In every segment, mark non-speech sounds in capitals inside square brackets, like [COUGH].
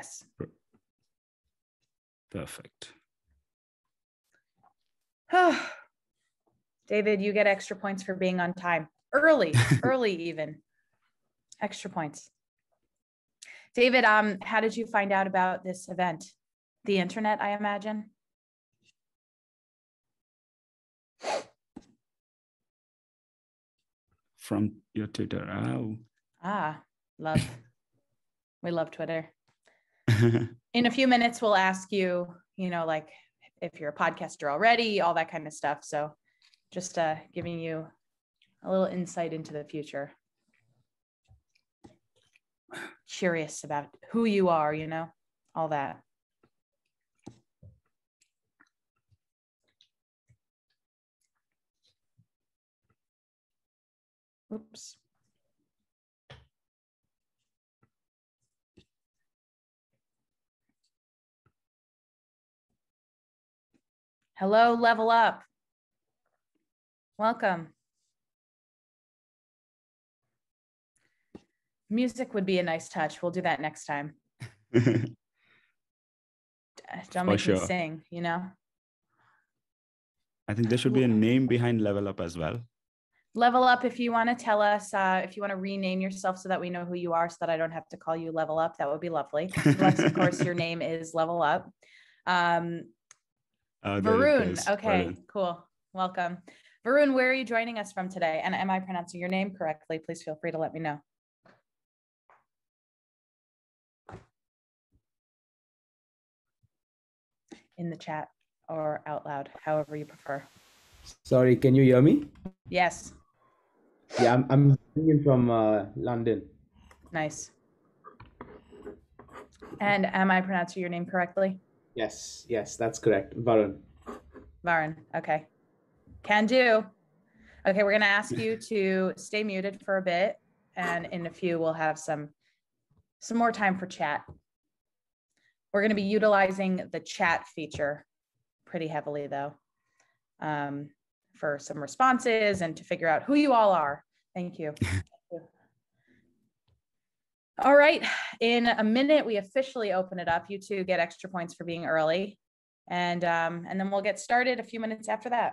Yes. Perfect. [SIGHS] David, you get extra points for being on time. Early, [LAUGHS] early even. Extra points. David, um, how did you find out about this event? The internet, I imagine. From your Twitter. Oh. Ah, love. we love Twitter. [LAUGHS] In a few minutes, we'll ask you, you know, like if you're a podcaster already, all that kind of stuff. So just uh, giving you a little insight into the future. Curious about who you are, you know, all that. Oops. Hello, level up. Welcome. Music would be a nice touch. We'll do that next time. [LAUGHS] Don't For make sure. me sing, you know? I think there should be a name behind Level Up as well. Level up if you want to tell us, uh, if you want to rename yourself so that we know who you are, so that I don't have to call you Level Up. That would be lovely. Unless, of course, your [LAUGHS] name is Level Up. Um, Uh, Varun. Okay, Varun. cool. Welcome. Varun, where are you joining us from today? And am I pronouncing your name correctly? Please feel free to let me know. In the chat or out loud, however you prefer. Sorry, can you hear me? Yes, Yeah, I'm, I'm speaking from uh, London. nice. And am I pronouncing your name correctly? Yes, yes, that's correct. Varun. Varun, okay. Can do. Okay, we're gonna ask you to stay muted for a bit, and in a few, we'll have some, some more time for chat. We're gonna be utilizing the chat feature pretty heavily, though, um, for some responses and to figure out who you all are. Thank you. [LAUGHS] All right, in a minute, we officially open it up. You two get extra points for being early. And um, and then we'll get started a few minutes after that.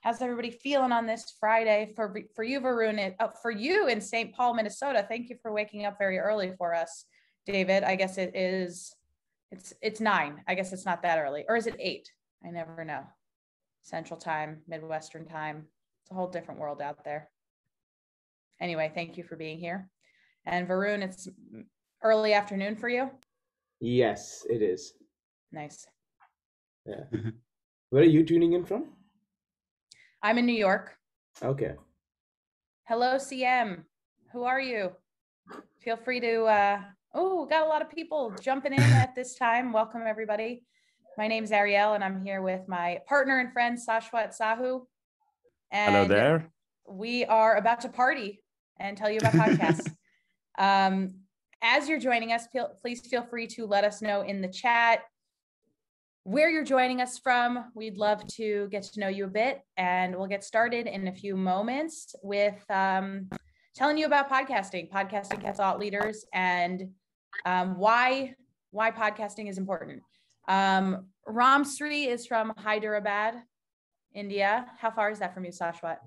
How's everybody feeling on this Friday for for you, Varun? it- uh, for you in St. Paul, Minnesota. Thank you for waking up very early for us, David. I guess it is. It's it's nine. I guess it's not that early, or is it eight? I never know. Central Time, Midwestern Time. It's a whole different world out there. Anyway, thank you for being here. And Varun, it's early afternoon for you. Yes, it is. Nice. Yeah. [LAUGHS] Where are you tuning in from? I'm in New York. Okay. Hello, CM. Who are you? Feel free to. Uh, oh, got a lot of people jumping in at this time. Welcome, everybody. My name's Arielle, and I'm here with my partner and friend Sashwat Sahu. And Hello there. we are about to party and tell you about podcasts. [LAUGHS] um, as you're joining us, please feel free to let us know in the chat where you're joining us from. We'd love to get to know you a bit, and we'll get started in a few moments with um, telling you about podcasting, podcasting cat thought leaders, and um, why why podcasting is important. Um, Ram Sri is from Hyderabad, India. How far is that from you, Sashwat?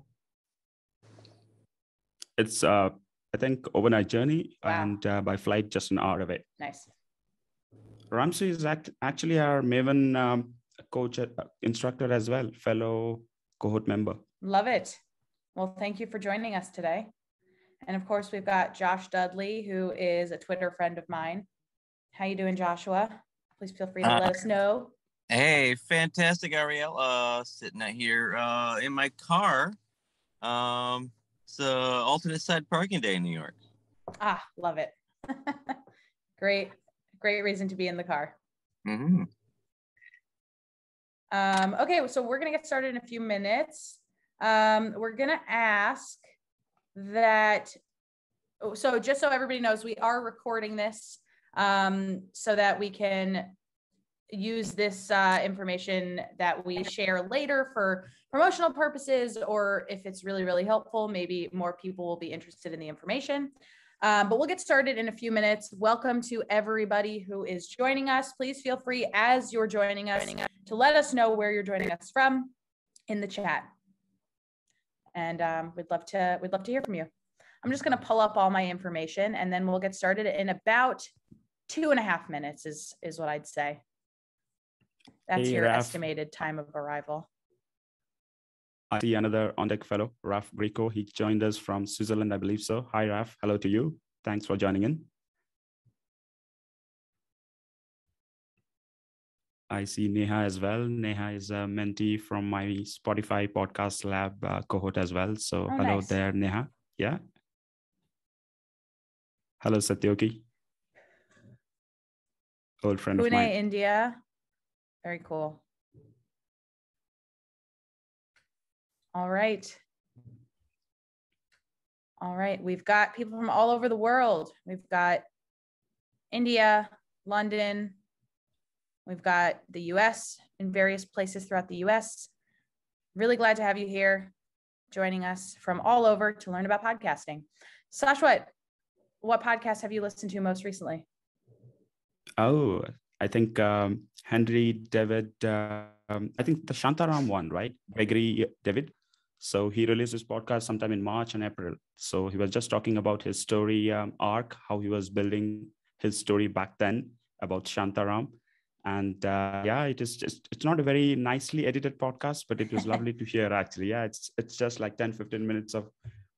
It's uh, I think overnight journey Wow. and uh, by flight just an hour away. Nice. Ram Sri is act- actually our Maven um, coach, uh, instructor as well, fellow cohort member. Love it. Well, thank you for joining us today. And of course, we've got Josh Dudley, who is a Twitter friend of mine. How you doing, Joshua? Please feel free to Uh, let us know. Hey, fantastic, Arielle. Uh, sitting out here uh, in my car. Um, it's a alternate side parking day in New York. Ah, love it. [LAUGHS] great, great reason to be in the car. Mm-hmm. Um, okay, so we're gonna get started in a few minutes. Um, we're gonna ask that. oh, So just so everybody knows, we are recording this um, so that we can use this uh, information that we share later for promotional purposes, or if it's really, really helpful, maybe more people will be interested in the information. Um, but we'll get started in a few minutes. Welcome to everybody who is joining us. Please feel free as you're joining us to let us know where you're joining us from in the chat. And um, we'd love to we'd love to hear from you. I'm just going to pull up all my information and then we'll get started in about two and a half minutes is is what I'd say. That's Hey, your Raf. estimated time of arrival. I see another on deck fellow, Raf Brico. He joined us from Switzerland, I believe so. Hi, Raf. Hello to you. Thanks for joining in. I see Neha as well. Neha is a mentee from my Spotify podcast lab uh, cohort as well. So Oh, hello nice. there, Neha. Yeah. Hello, Satyoki. Old friend of Pune, mine. India. Very cool. All right. All right. We've got people from all over the world. We've got India, London. We've got the US in various places throughout the US. Really glad to have you here joining us from all over to learn about podcasting. Sashwat, what podcast have you listened to most recently? Oh, I think um, Henry David. Uh, um, I think the Shantaram one, right? Gregory David. So he released his podcast sometime in March and April. So he was just talking about his story um, arc, how he was building his story back then about Shantaram. And uh, yeah, it is just, it's not a very nicely edited podcast, but it was [LAUGHS] lovely to hear actually. Yeah, it's, it's just like 10, 15 minutes of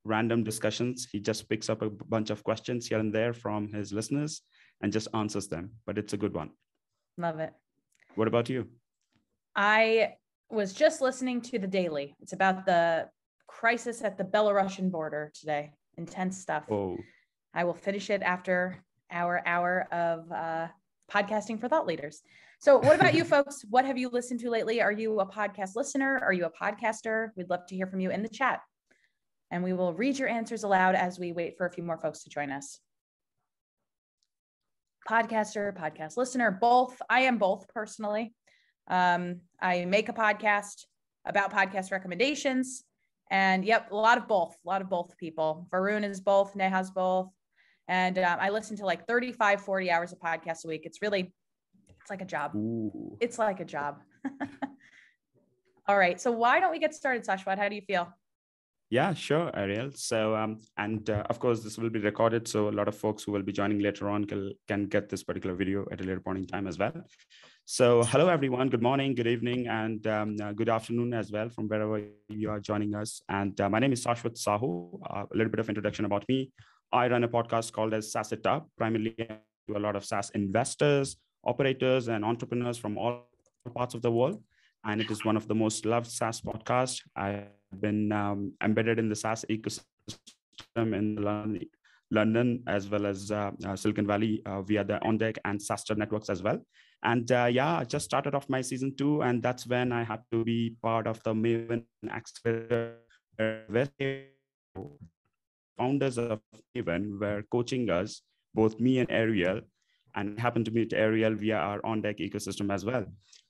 random discussions. He just picks up a bunch of questions here and there from his listeners and just answers them. But it's a good one. Love it. What about you? I was just listening to the Daily. It's about the crisis at the Belarusian border today. Intense stuff. Oh, I will finish it after our hour of uh, podcasting for thought leaders. So, what about you [LAUGHS] folks? What have you listened to lately? Are you a podcast listener? Are you a podcaster? We'd love to hear from you in the chat. And we will read your answers aloud as we wait for a few more folks to join us. Podcaster, podcast listener, both. I am both personally. Um, I make a podcast about podcast recommendations. And yep, a lot of both, a lot of both people. Varun is both, Neha's both. And um, I listen to like 35, 40 hours of podcasts a week. It's really, it's like a job. ooh. It's like a job. [LAUGHS] All right. So why don't we get started, Sashwat? How do you feel? Yeah, sure, Arielle. So, um, and uh, of course, this will be recorded. So, a lot of folks who will be joining later on can, can get this particular video at a later point in time as well. So, hello, everyone. Good morning, good evening, and um, uh, good afternoon as well from wherever you are joining us. And uh, my name is Sashwat Sahu. Uh, a little bit of introduction about me. I run a podcast called as SaaS It Up, primarily to a lot of SaaS investors, operators, and entrepreneurs from all parts of the world. And it is one of the most loved SaaS podcasts. I've been um, embedded in the SaaS ecosystem in Lon- London as well as uh, uh, Silicon Valley uh, via the OnDeck and SaaStr networks as well. And uh, yeah, I just started off my season two, and that's when I had to be part of the Maven Accelerator. Founders of Maven were coaching us, both me and Arielle, and happened to meet Arielle via our OnDeck ecosystem as well.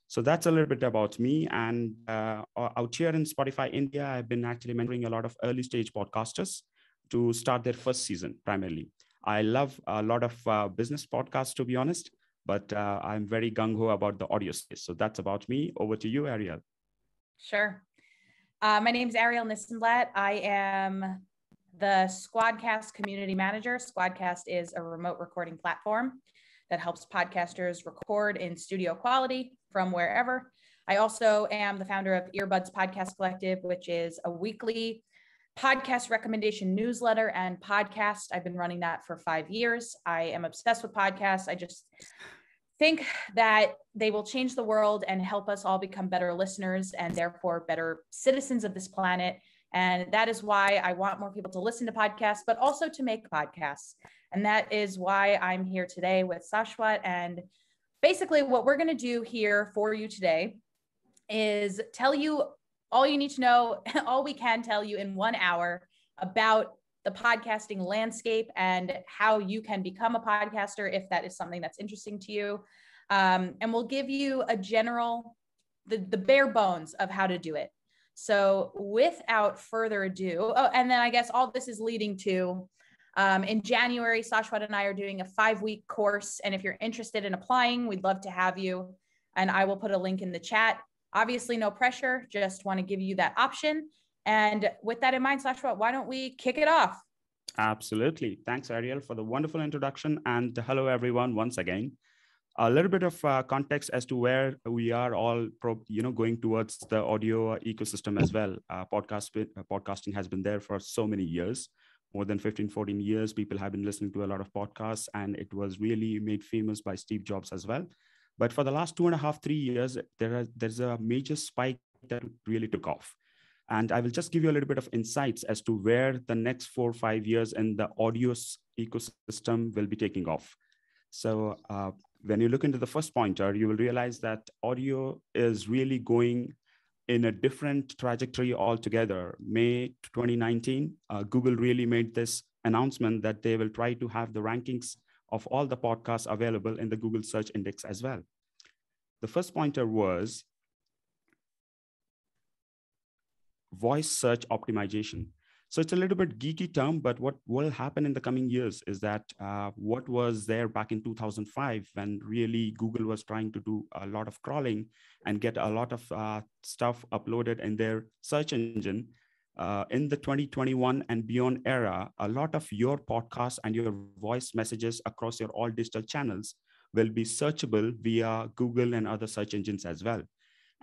So that's a little bit about me. And uh, out here in Spotify India, I've been actually mentoring a lot of early stage podcasters to start their first season primarily. I love a lot of uh, business podcasts, to be honest, but uh, I'm very gung ho about the audio space. So that's about me. Over to you, Arielle. Sure. Uh, my name is Arielle Nissenblatt. I am the Squadcast community manager. Squadcast is a remote recording platform that helps podcasters record in studio quality from wherever. I also am the founder of Earbuds Podcast Collective, which is a weekly podcast recommendation newsletter and podcast. I've been running that for five years. I am obsessed with podcasts. I just think that they will change the world and help us all become better listeners and therefore better citizens of this planet. And that is why I want more people to listen to podcasts, but also to make podcasts. And that is why I'm here today with Sashwat. And basically, what we're going to do here for you today is tell you all you need to know, [LAUGHS] all we can tell you in one hour about the podcasting landscape and how you can become a podcaster if that is something that's interesting to you. Um, and we'll give you a general, the, the bare bones of how to do it. So without further ado, oh, and then I guess all this is leading to um, in January, Sashwat and I are doing a five week course. And if you're interested in applying, we'd love to have you. And I will put a link in the chat. Obviously, no pressure, just want to give you that option. And with that in mind, Sashwat, why don't we kick it off? Absolutely. Thanks, Arielle, for the wonderful introduction. And hello, everyone, once again. A little bit of uh, context as to where we are all, pro- you know, going towards the audio ecosystem as well. Uh, podcast, uh, podcasting has been there for so many years more than 15 14 years people have been listening to a lot of podcasts and it was really made famous by steve jobs as well. But for the last two and a half three years there are, there's a major spike that really took off. And i will just give you a little bit of insights as to where the next four five years in the audio ecosystem will be taking off. So uh, when you look into the first pointer you will realize that audio is really going in a different trajectory altogether. May 2019, uh, Google really made this announcement that they will try to have the rankings of all the podcasts available in the Google search index as well. The first pointer was voice search optimization. So it's a little bit geeky term, but what will happen in the coming years is that uh, what was there back in 2005 when really Google was trying to do a lot of crawling and get a lot of uh, stuff uploaded in their search engine. Uh, in the 2021 and beyond era, a lot of your podcasts and your voice messages across your all digital channels will be searchable via Google and other search engines as well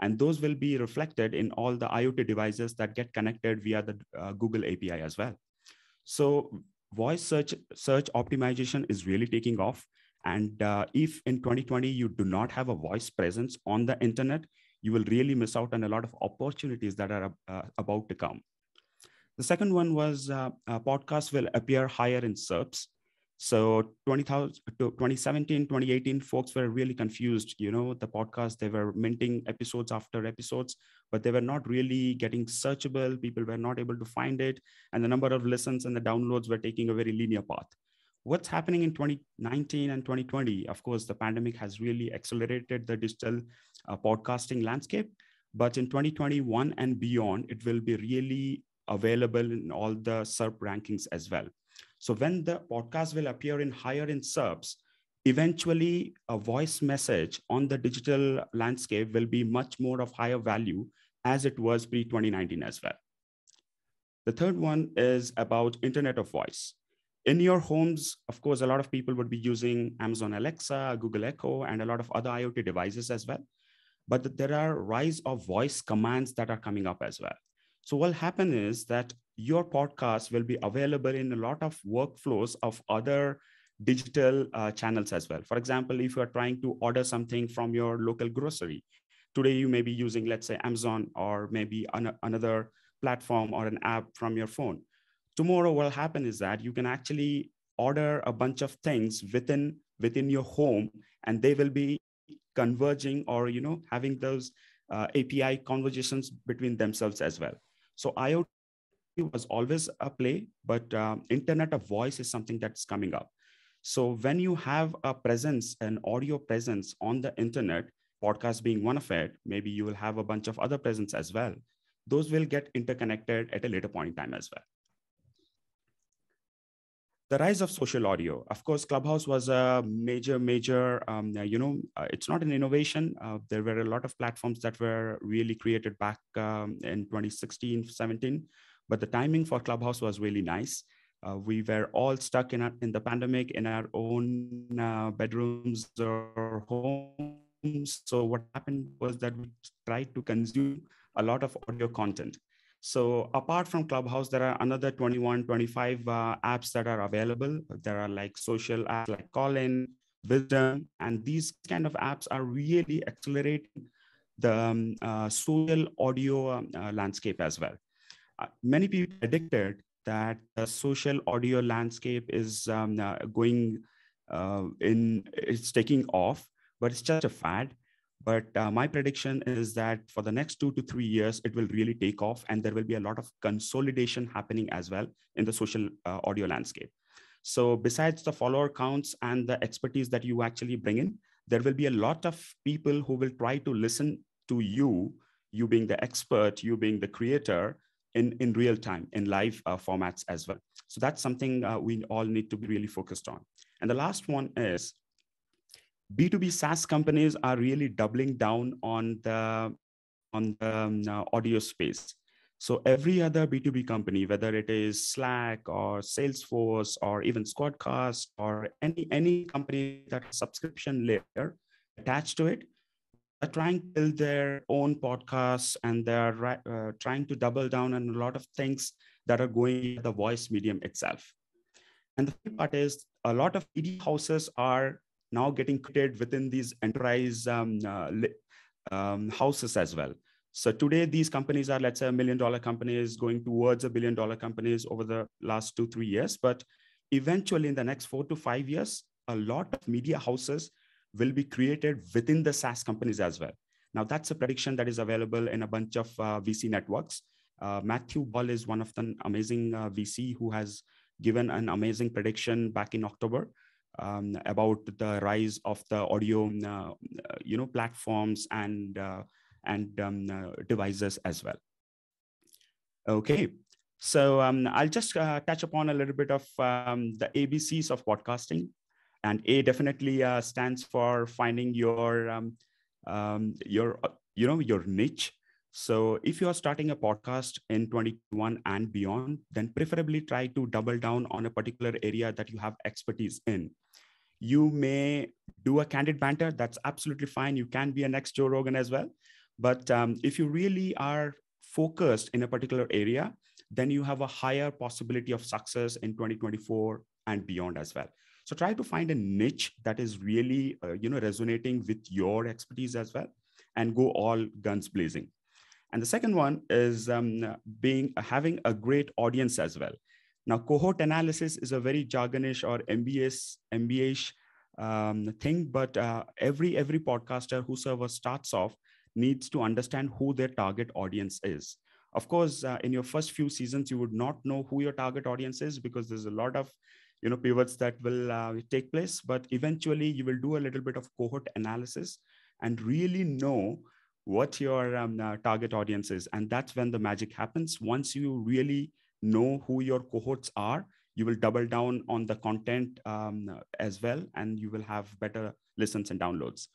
and those will be reflected in all the IoT devices that get connected via the uh, Google API as well. So voice search search optimization is really taking off. And uh, if in 2020 you do not have a voice presence on the internet, you will really miss out on a lot of opportunities that are uh, about to come. The second one was uh, uh podcasts will appear higher in SERPs. So 2017, 2018, folks were really confused. You know, the podcast, they were minting episodes after episodes, but they were not really getting searchable. People were not able to find it. And the number of listens and the downloads were taking a very linear path. What's happening in 2019 and 2020? Of course, the pandemic has really accelerated the digital uh, podcasting landscape. But in 2021 and beyond, it will be really available in all the SERP rankings as well. So when the podcast will appear in higher in SERPs, eventually a voice message on the digital landscape will be much more of higher value as it was pre-2019 as well. The third one is about Internet of Voice. In your homes, of course, a lot of people would be using Amazon Alexa, Google Echo, and a lot of other IoT devices as well. But there are rise of voice commands that are coming up as well. So what will happen is that your podcast will be available in a lot of workflows of other digital uh, channels as well. For example, if you are trying to order something from your local grocery, today you may be using, let's say, Amazon or maybe an- another platform or an app from your phone. Tomorrow, what will happen is that you can actually order a bunch of things within within your home, and they will be converging or you know having those uh, API conversations between themselves as well. So IoT was always a play, but um, Internet of Voice is something that's coming up. So when you have a presence, an audio presence on the internet, podcast being one of it, maybe you will have a bunch of other presence as well. Those will get interconnected at a later point in time as well. The rise of social audio. Of course, Clubhouse was a major, major, um, you know, uh, it's not an innovation. Uh, there were a lot of platforms that were really created back um, in 2016, 17 but the timing for Clubhouse was really nice. Uh, we were all stuck in, in the pandemic in our own uh, bedrooms or homes. So what happened was that we tried to consume a lot of audio content. So apart from Clubhouse, there are another 21, 25 uh, apps that are available. There are like social apps like Callin, Wisdom, and these kind of apps are really accelerating the um, uh, social audio uh, landscape as well. Uh, many people predicted that the social audio landscape is um, uh, going uh, in, it's taking off, but it's just a fad. But uh, my prediction is that for the next two to three years, it will really take off, and there will be a lot of consolidation happening as well in the social uh, audio landscape. So, besides the follower counts and the expertise that you actually bring in, there will be a lot of people who will try to listen to you, you being the expert, you being the creator in, in real time, in live uh, formats as well. So that's something uh, we all need to be really focused on. And the last one is B2B SaaS companies are really doubling down on the on the um, uh, audio space. So every other B2B company, whether it is Slack or Salesforce or even Squadcast or any any company that subscription layer attached to it, are trying to build their own podcasts and they're uh, trying to double down on a lot of things that are going the voice medium itself. And the part is a lot of media houses are now getting created within these enterprise um, uh, um, houses as well. So today, these companies are, let's say, a million dollar companies going towards a billion dollar companies over the last two, three years. But eventually, in the next four to five years, a lot of media houses will be created within the SaaS companies as well. Now, that's a prediction that is available in a bunch of uh, VC networks. Uh, Matthew Ball is one of the amazing uh, VC who has given an amazing prediction back in October um, about the rise of the audio, uh, you know, platforms and uh, and um, uh, devices as well. Okay, so um, I'll just touch upon a little bit of um, the ABCs of podcasting and a definitely uh, stands for finding your um, um, your uh, you know your niche. So if you are starting a podcast in 21 and beyond then preferably try to double down on a particular area that you have expertise in. You may do a candid banter. That's absolutely fine. You can be a next joe rogan as well. But um, if you really are focused in a particular area then you have a higher possibility of success in 2024 and beyond as well so try to find a niche that is really, uh, you know, resonating with your expertise as well, and go all guns blazing. And the second one is um, being having a great audience as well. Now, cohort analysis is a very jargonish or MBS MBA um, thing, but uh, every every podcaster whosoever starts off needs to understand who their target audience is. Of course, uh, in your first few seasons, you would not know who your target audience is because there's a lot of you know pivots that will uh, take place but eventually you will do a little bit of cohort analysis and really know what your um, uh, target audience is. And that's when the magic happens. Once you really know who your cohorts are you will double down on the content um, as well and you will have better listens and downloads.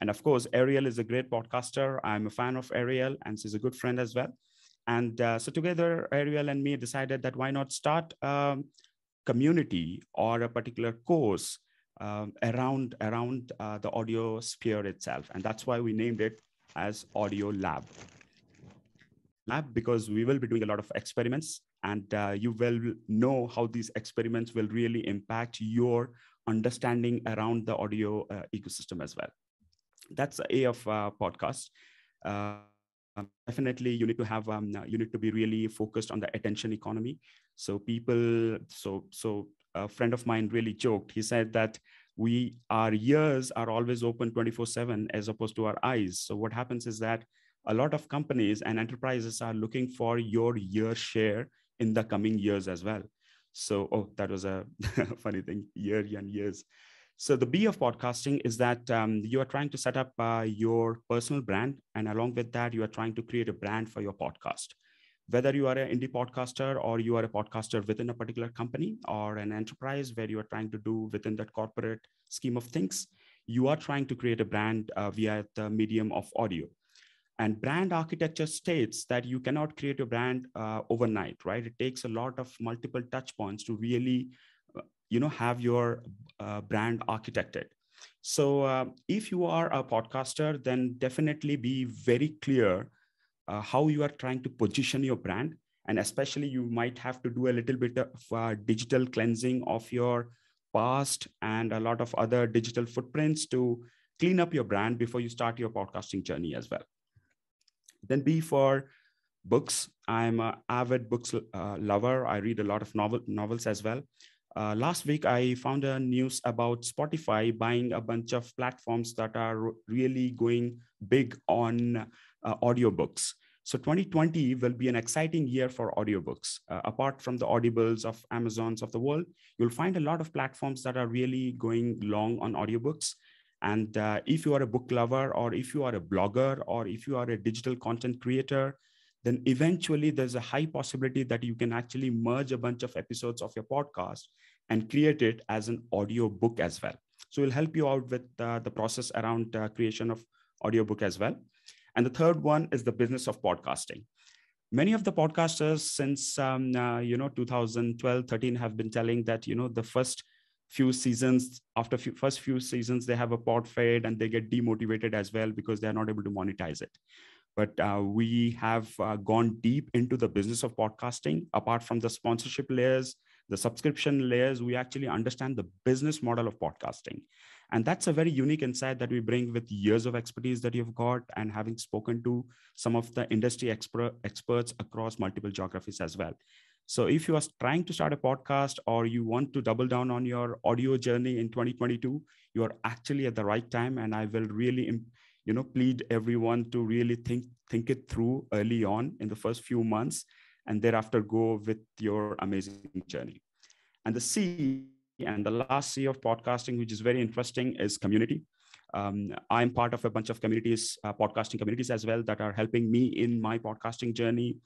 And of course arielle is a great podcaster. I'm a fan of arielle and she's a good friend as well. And uh, so together arielle and me decided that why not start um, community or a particular course um, around around uh, the audio sphere itself. And that's why we named it as audio lab. Lab because we will be doing a lot of experiments and uh, you will know how these experiments will really impact your understanding around the audio uh, ecosystem as well. That's a of uh, podcast. Uh, definitely you need to have um, you need to be really focused on the attention economy. So people so so a friend of mine really joked. He said that we our ears are always open 24 7 as opposed to our eyes. So what happens is that a lot of companies and enterprises are looking for your year share in the coming years as well. So oh that was a [LAUGHS] funny thing. Year and years so the B of podcasting is that um, you are trying to set up uh, your personal brand, and along with that, you are trying to create a brand for your podcast. Whether you are an indie podcaster or you are a podcaster within a particular company or an enterprise where you are trying to do within that corporate scheme of things, you are trying to create a brand uh, via the medium of audio. And brand architecture states that you cannot create a brand uh, overnight, right? It takes a lot of multiple touch points to really you know have your uh, brand architected. So uh, if you are a podcaster then definitely be very clear uh, how you are trying to position your brand. And especially you might have to do a little bit of uh, digital cleansing of your past and a lot of other digital footprints to clean up your brand before you start your podcasting journey as well. Then b for books. I'm an avid books uh, lover. I read a lot of novel novels as well uh, last week, I found a news about Spotify buying a bunch of platforms that are really going big on uh, audiobooks. So 2020 will be an exciting year for audiobooks. Uh, apart from the audibles of Amazons of the world, you'll find a lot of platforms that are really going long on audiobooks. And uh, if you are a book lover, or if you are a blogger, or if you are a digital content creator, then eventually there's a high possibility that you can actually merge a bunch of episodes of your podcast and create it as an audio book as well. So we'll help you out with uh, the process around uh, creation of audiobook as well. And the third one is the business of podcasting. Many of the podcasters since um, uh, you know 2012, 13 have been telling that you know the first few seasons after few, first few seasons they have a pod fade and they get demotivated as well because they're not able to monetize it but uh, we have uh, gone deep into the business of podcasting apart from the sponsorship layers the subscription layers we actually understand the business model of podcasting. And that's a very unique insight that we bring with years of expertise that you've got and having spoken to some of the industry expert, experts across multiple geographies as well. So if you are trying to start a podcast or you want to double down on your audio journey in 2022, you are actually at the right time. And I will really, you know, plead everyone to really think think it through early on in the first few months, and thereafter go with your amazing journey. And the C and the last C of podcasting, which is very interesting, is community. Um, I'm part of a bunch of communities, uh, podcasting communities as well, that are helping me in my podcasting journey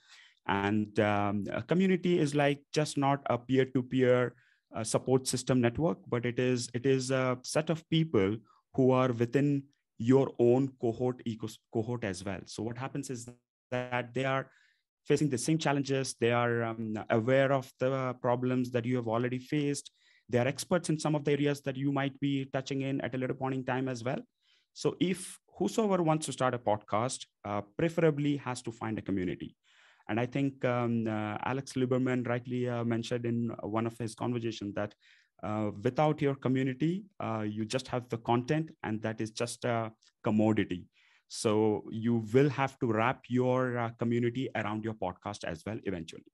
and um, a community is like just not a peer-to-peer uh, support system network but it is it is a set of people who are within your own cohort ecos- cohort as well so what happens is that they are facing the same challenges. They are um, aware of the problems that you have already faced. They are experts in some of the areas that you might be touching in at a later point in time as well. So if whosoever wants to start a podcast uh, preferably has to find a community. And I think um, uh, Alex Lieberman rightly uh, mentioned in one of his conversations that uh, without your community, uh, you just have the content, and that is just a commodity. So you will have to wrap your uh, community around your podcast as well eventually.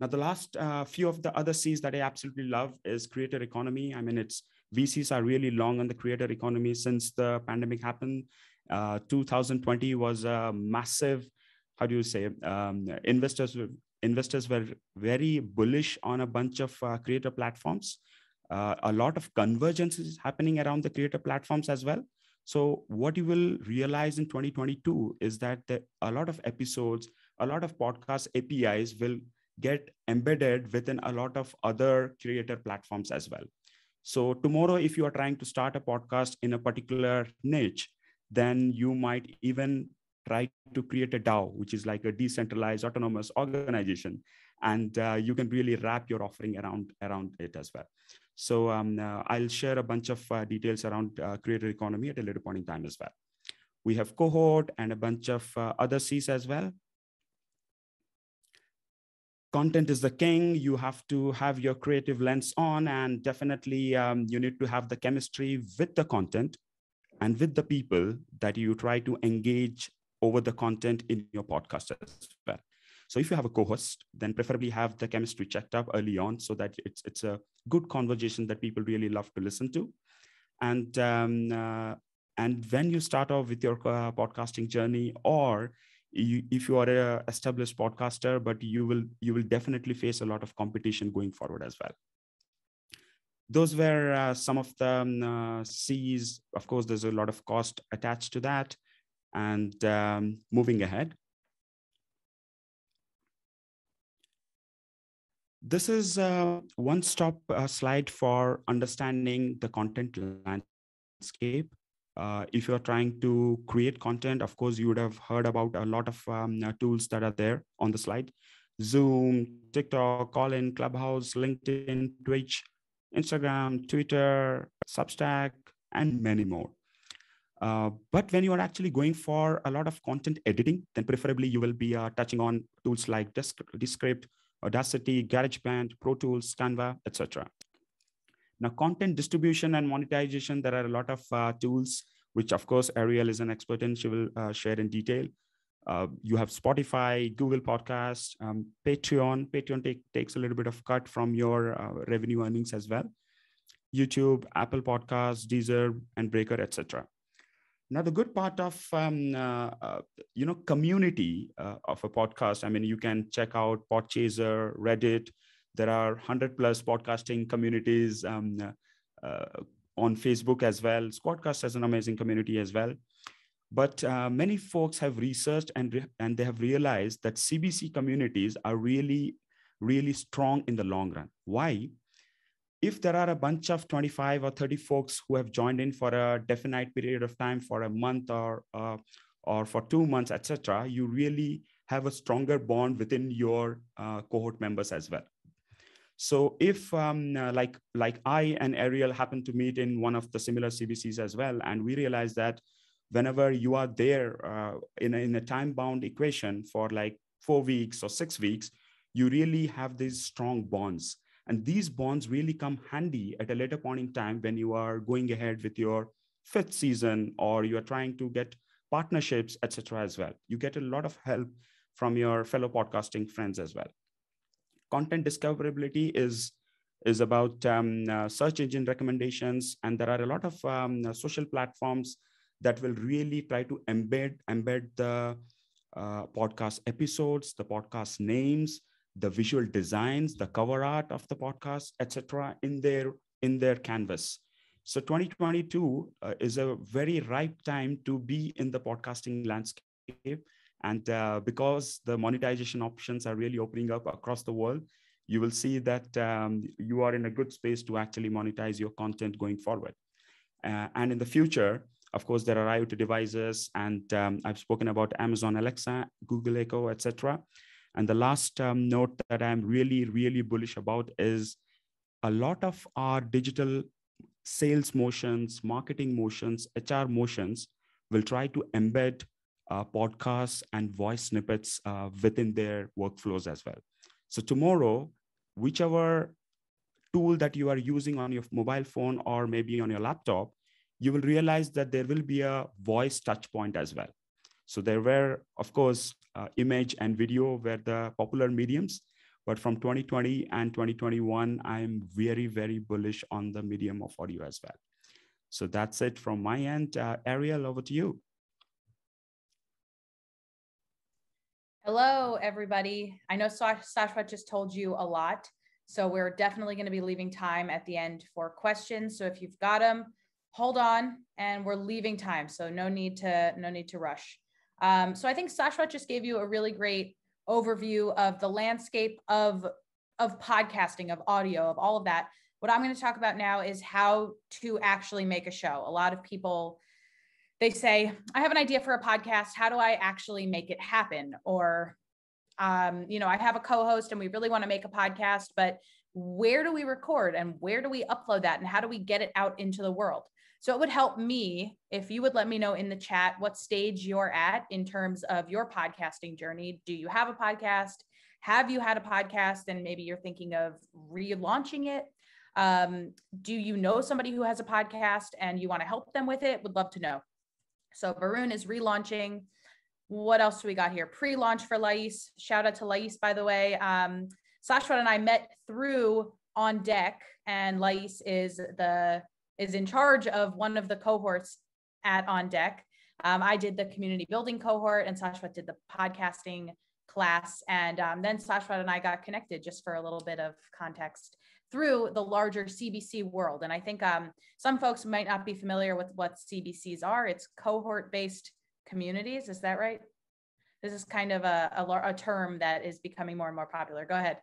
Now, the last uh, few of the other C's that I absolutely love is creator economy. I mean, it's VCs are really long on the creator economy since the pandemic happened. 2020 was a massive how do you say um, investors investors were very bullish on a bunch of uh, creator platforms uh, a lot of convergence is happening around the creator platforms as well so what you will realize in 2022 is that a lot of episodes a lot of podcast apis will get embedded within a lot of other creator platforms as well so tomorrow if you are trying to start a podcast in a particular niche then you might even try to create a DAO, which is like a decentralized autonomous organization, and uh, you can really wrap your offering around around it as well. So um, uh, I'll share a bunch of uh, details around uh, creator economy at a later point in time as well. We have cohort and a bunch of other C's as well. Content is the king. You have to have your creative lens on, and definitely um, you need to have the chemistry with the content and with the people that you try to engage over the content in your podcast as well. So if you have a co-host, then preferably have the chemistry checked up early on so that it's it's a good conversation that people really love to listen to. And um, uh, and when you start off with your uh, podcasting journey, or you, if you are a established podcaster, but you will you will definitely face a lot of competition going forward as well. Those were uh, some of the um, uh, C's. Of course, there's a lot of cost attached to that. And um, moving ahead. This is a one-stop uh, slide for understanding the content landscape. Uh, if you're trying to create content, of course, you would have heard about a lot of um, uh, tools that are there on the slide. Zoom, TikTok, Callin, Clubhouse, LinkedIn, Twitch, Instagram, Twitter, Substack, and many more. Uh, but when you are actually going for a lot of content editing, then preferably you will be uh, touching on tools like Descript, Audacity, GarageBand, Pro Tools, Canva, etc. Now, content distribution and monetization, there are a lot of uh, tools, which of course Arielle is an expert in. She will uh, share in detail. Uh, you have Spotify, Google Podcasts, um, Patreon. Patreon take, takes a little bit of cut from your revenue earnings as well. YouTube, Apple Podcasts, Deezer, and Breaker, etc. Now, the good part of um, uh, uh, you know community uh, of a podcast. I mean, you can check out Podchaser, Reddit. There are hundred plus podcasting communities. Um, uh, on Facebook as well. Squadcast has an amazing community as well. But uh, many folks have researched and, re- and they have realized that CBC communities are really, really strong in the long run. Why? If there are a bunch of 25 or 30 folks who have joined in for a definite period of time, for a month or, uh, or for two months, etc., you really have a stronger bond within your uh, cohort members as well. So if um, uh, like like I and Arielle happen to meet in one of the similar CBCs as well, and we realize that whenever you are there uh, in a, in a time bound equation for like four weeks or six weeks, you really have these strong bonds. And these bonds really come handy at a later point in time when you are going ahead with your fifth season or you are trying to get partnerships, etc. as well. You get a lot of help from your fellow podcasting friends as well. Content discoverability is is about um, uh, search engine recommendations, and there are a lot of um, social platforms that will really try to embed embed the uh, podcast episodes, the podcast names, the visual designs, the cover art of the podcast, etc., in their in their canvas. So 2022 uh, is a very ripe time to be in the podcasting landscape. And uh, because the monetization options are really opening up across the world, you will see that um, you are in a good space to actually monetize your content going forward. Uh, and in the future, of course, there are IoT devices, and um, I've spoken about Amazon Alexa, Google Echo, etc. And the last um, note that I'm really, really bullish about is a lot of our digital sales motions, marketing motions, HR motions will try to embed uh, podcasts and voice snippets uh, within their workflows as well. So tomorrow, whichever tool that you are using on your mobile phone or maybe on your laptop, you will realize that there will be a voice touch point as well. So there were, of course, image and video were the popular mediums, but from 2020 and 2021, I'm very, very bullish on the medium of audio as well. So that's it from my end. Uh, Arielle, over to you. Hello, everybody. I know Sashwat just told you a lot, so we're definitely going to be leaving time at the end for questions. So if you've got them, hold on and we're leaving time so no need to no need to rush um, so i think sashwat just gave you a really great overview of the landscape of of podcasting of audio of all of that. What i'm going to talk about now is how to actually make a show. A lot of people they say i have an idea for a podcast. How do i actually make it happen? Or um, you know i have a co-host and we really want to make a podcast but where do we record and where do we upload that and how do we get it out into the world so it would help me if you would let me know in the chat what stage you're at in terms of your podcasting journey. Do you have a podcast? Have you had a podcast and maybe you're thinking of relaunching it? Um, do you know somebody who has a podcast and you want to help them with it? Would love to know. So Varun is relaunching. What else do we got here? Pre-launch for Lais. Shout out to Lais, by the way. Um, and I met through On Deck, and Lais is the is in charge of one of the cohorts at On Deck. Um, I did the community building cohort, and Sashwat did the podcasting class. And um, then Sashwat and I got connected just for a little bit of context through the larger CBC world. And I think um, some folks might not be familiar with what CBCs are. It's cohort based communities. Is that right? This is kind of a, a, a term that is becoming more and more popular. Go ahead.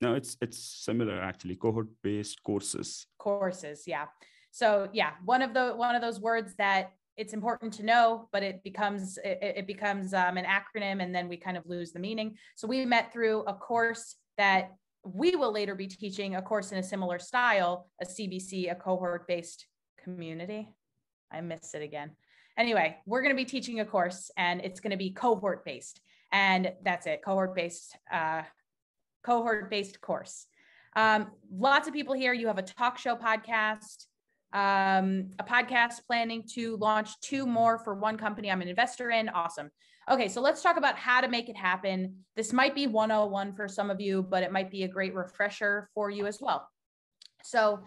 No, it's it's similar actually. Cohort-based courses. Courses, yeah. So yeah, one of the one of those words that it's important to know, but it becomes it, it becomes um, an acronym, and then we kind of lose the meaning. So we met through a course that we will later be teaching a course in a similar style, a CBC, a cohort-based community. I missed it again. Anyway, we're going to be teaching a course, and it's going to be cohort-based, and that's it, cohort-based uh, cohort based course. Um, lots of people here. You have a talk show podcast, um, a podcast planning to launch two more for one company I'm an investor in. Awesome. Okay, so let's talk about how to make it happen. This might be 101 for some of you, but it might be a great refresher for you as well. So,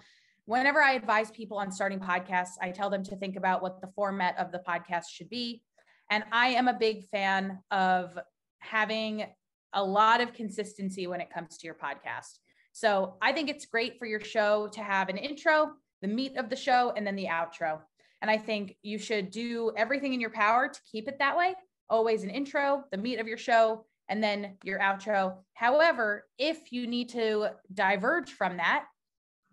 whenever I advise people on starting podcasts, I tell them to think about what the format of the podcast should be. And I am a big fan of having a lot of consistency when it comes to your podcast. So I think it's great for your show to have an intro, the meat of the show, and then the outro. And I think you should do everything in your power to keep it that way. Always an intro, the meat of your show, and then your outro. However, if you need to diverge from that,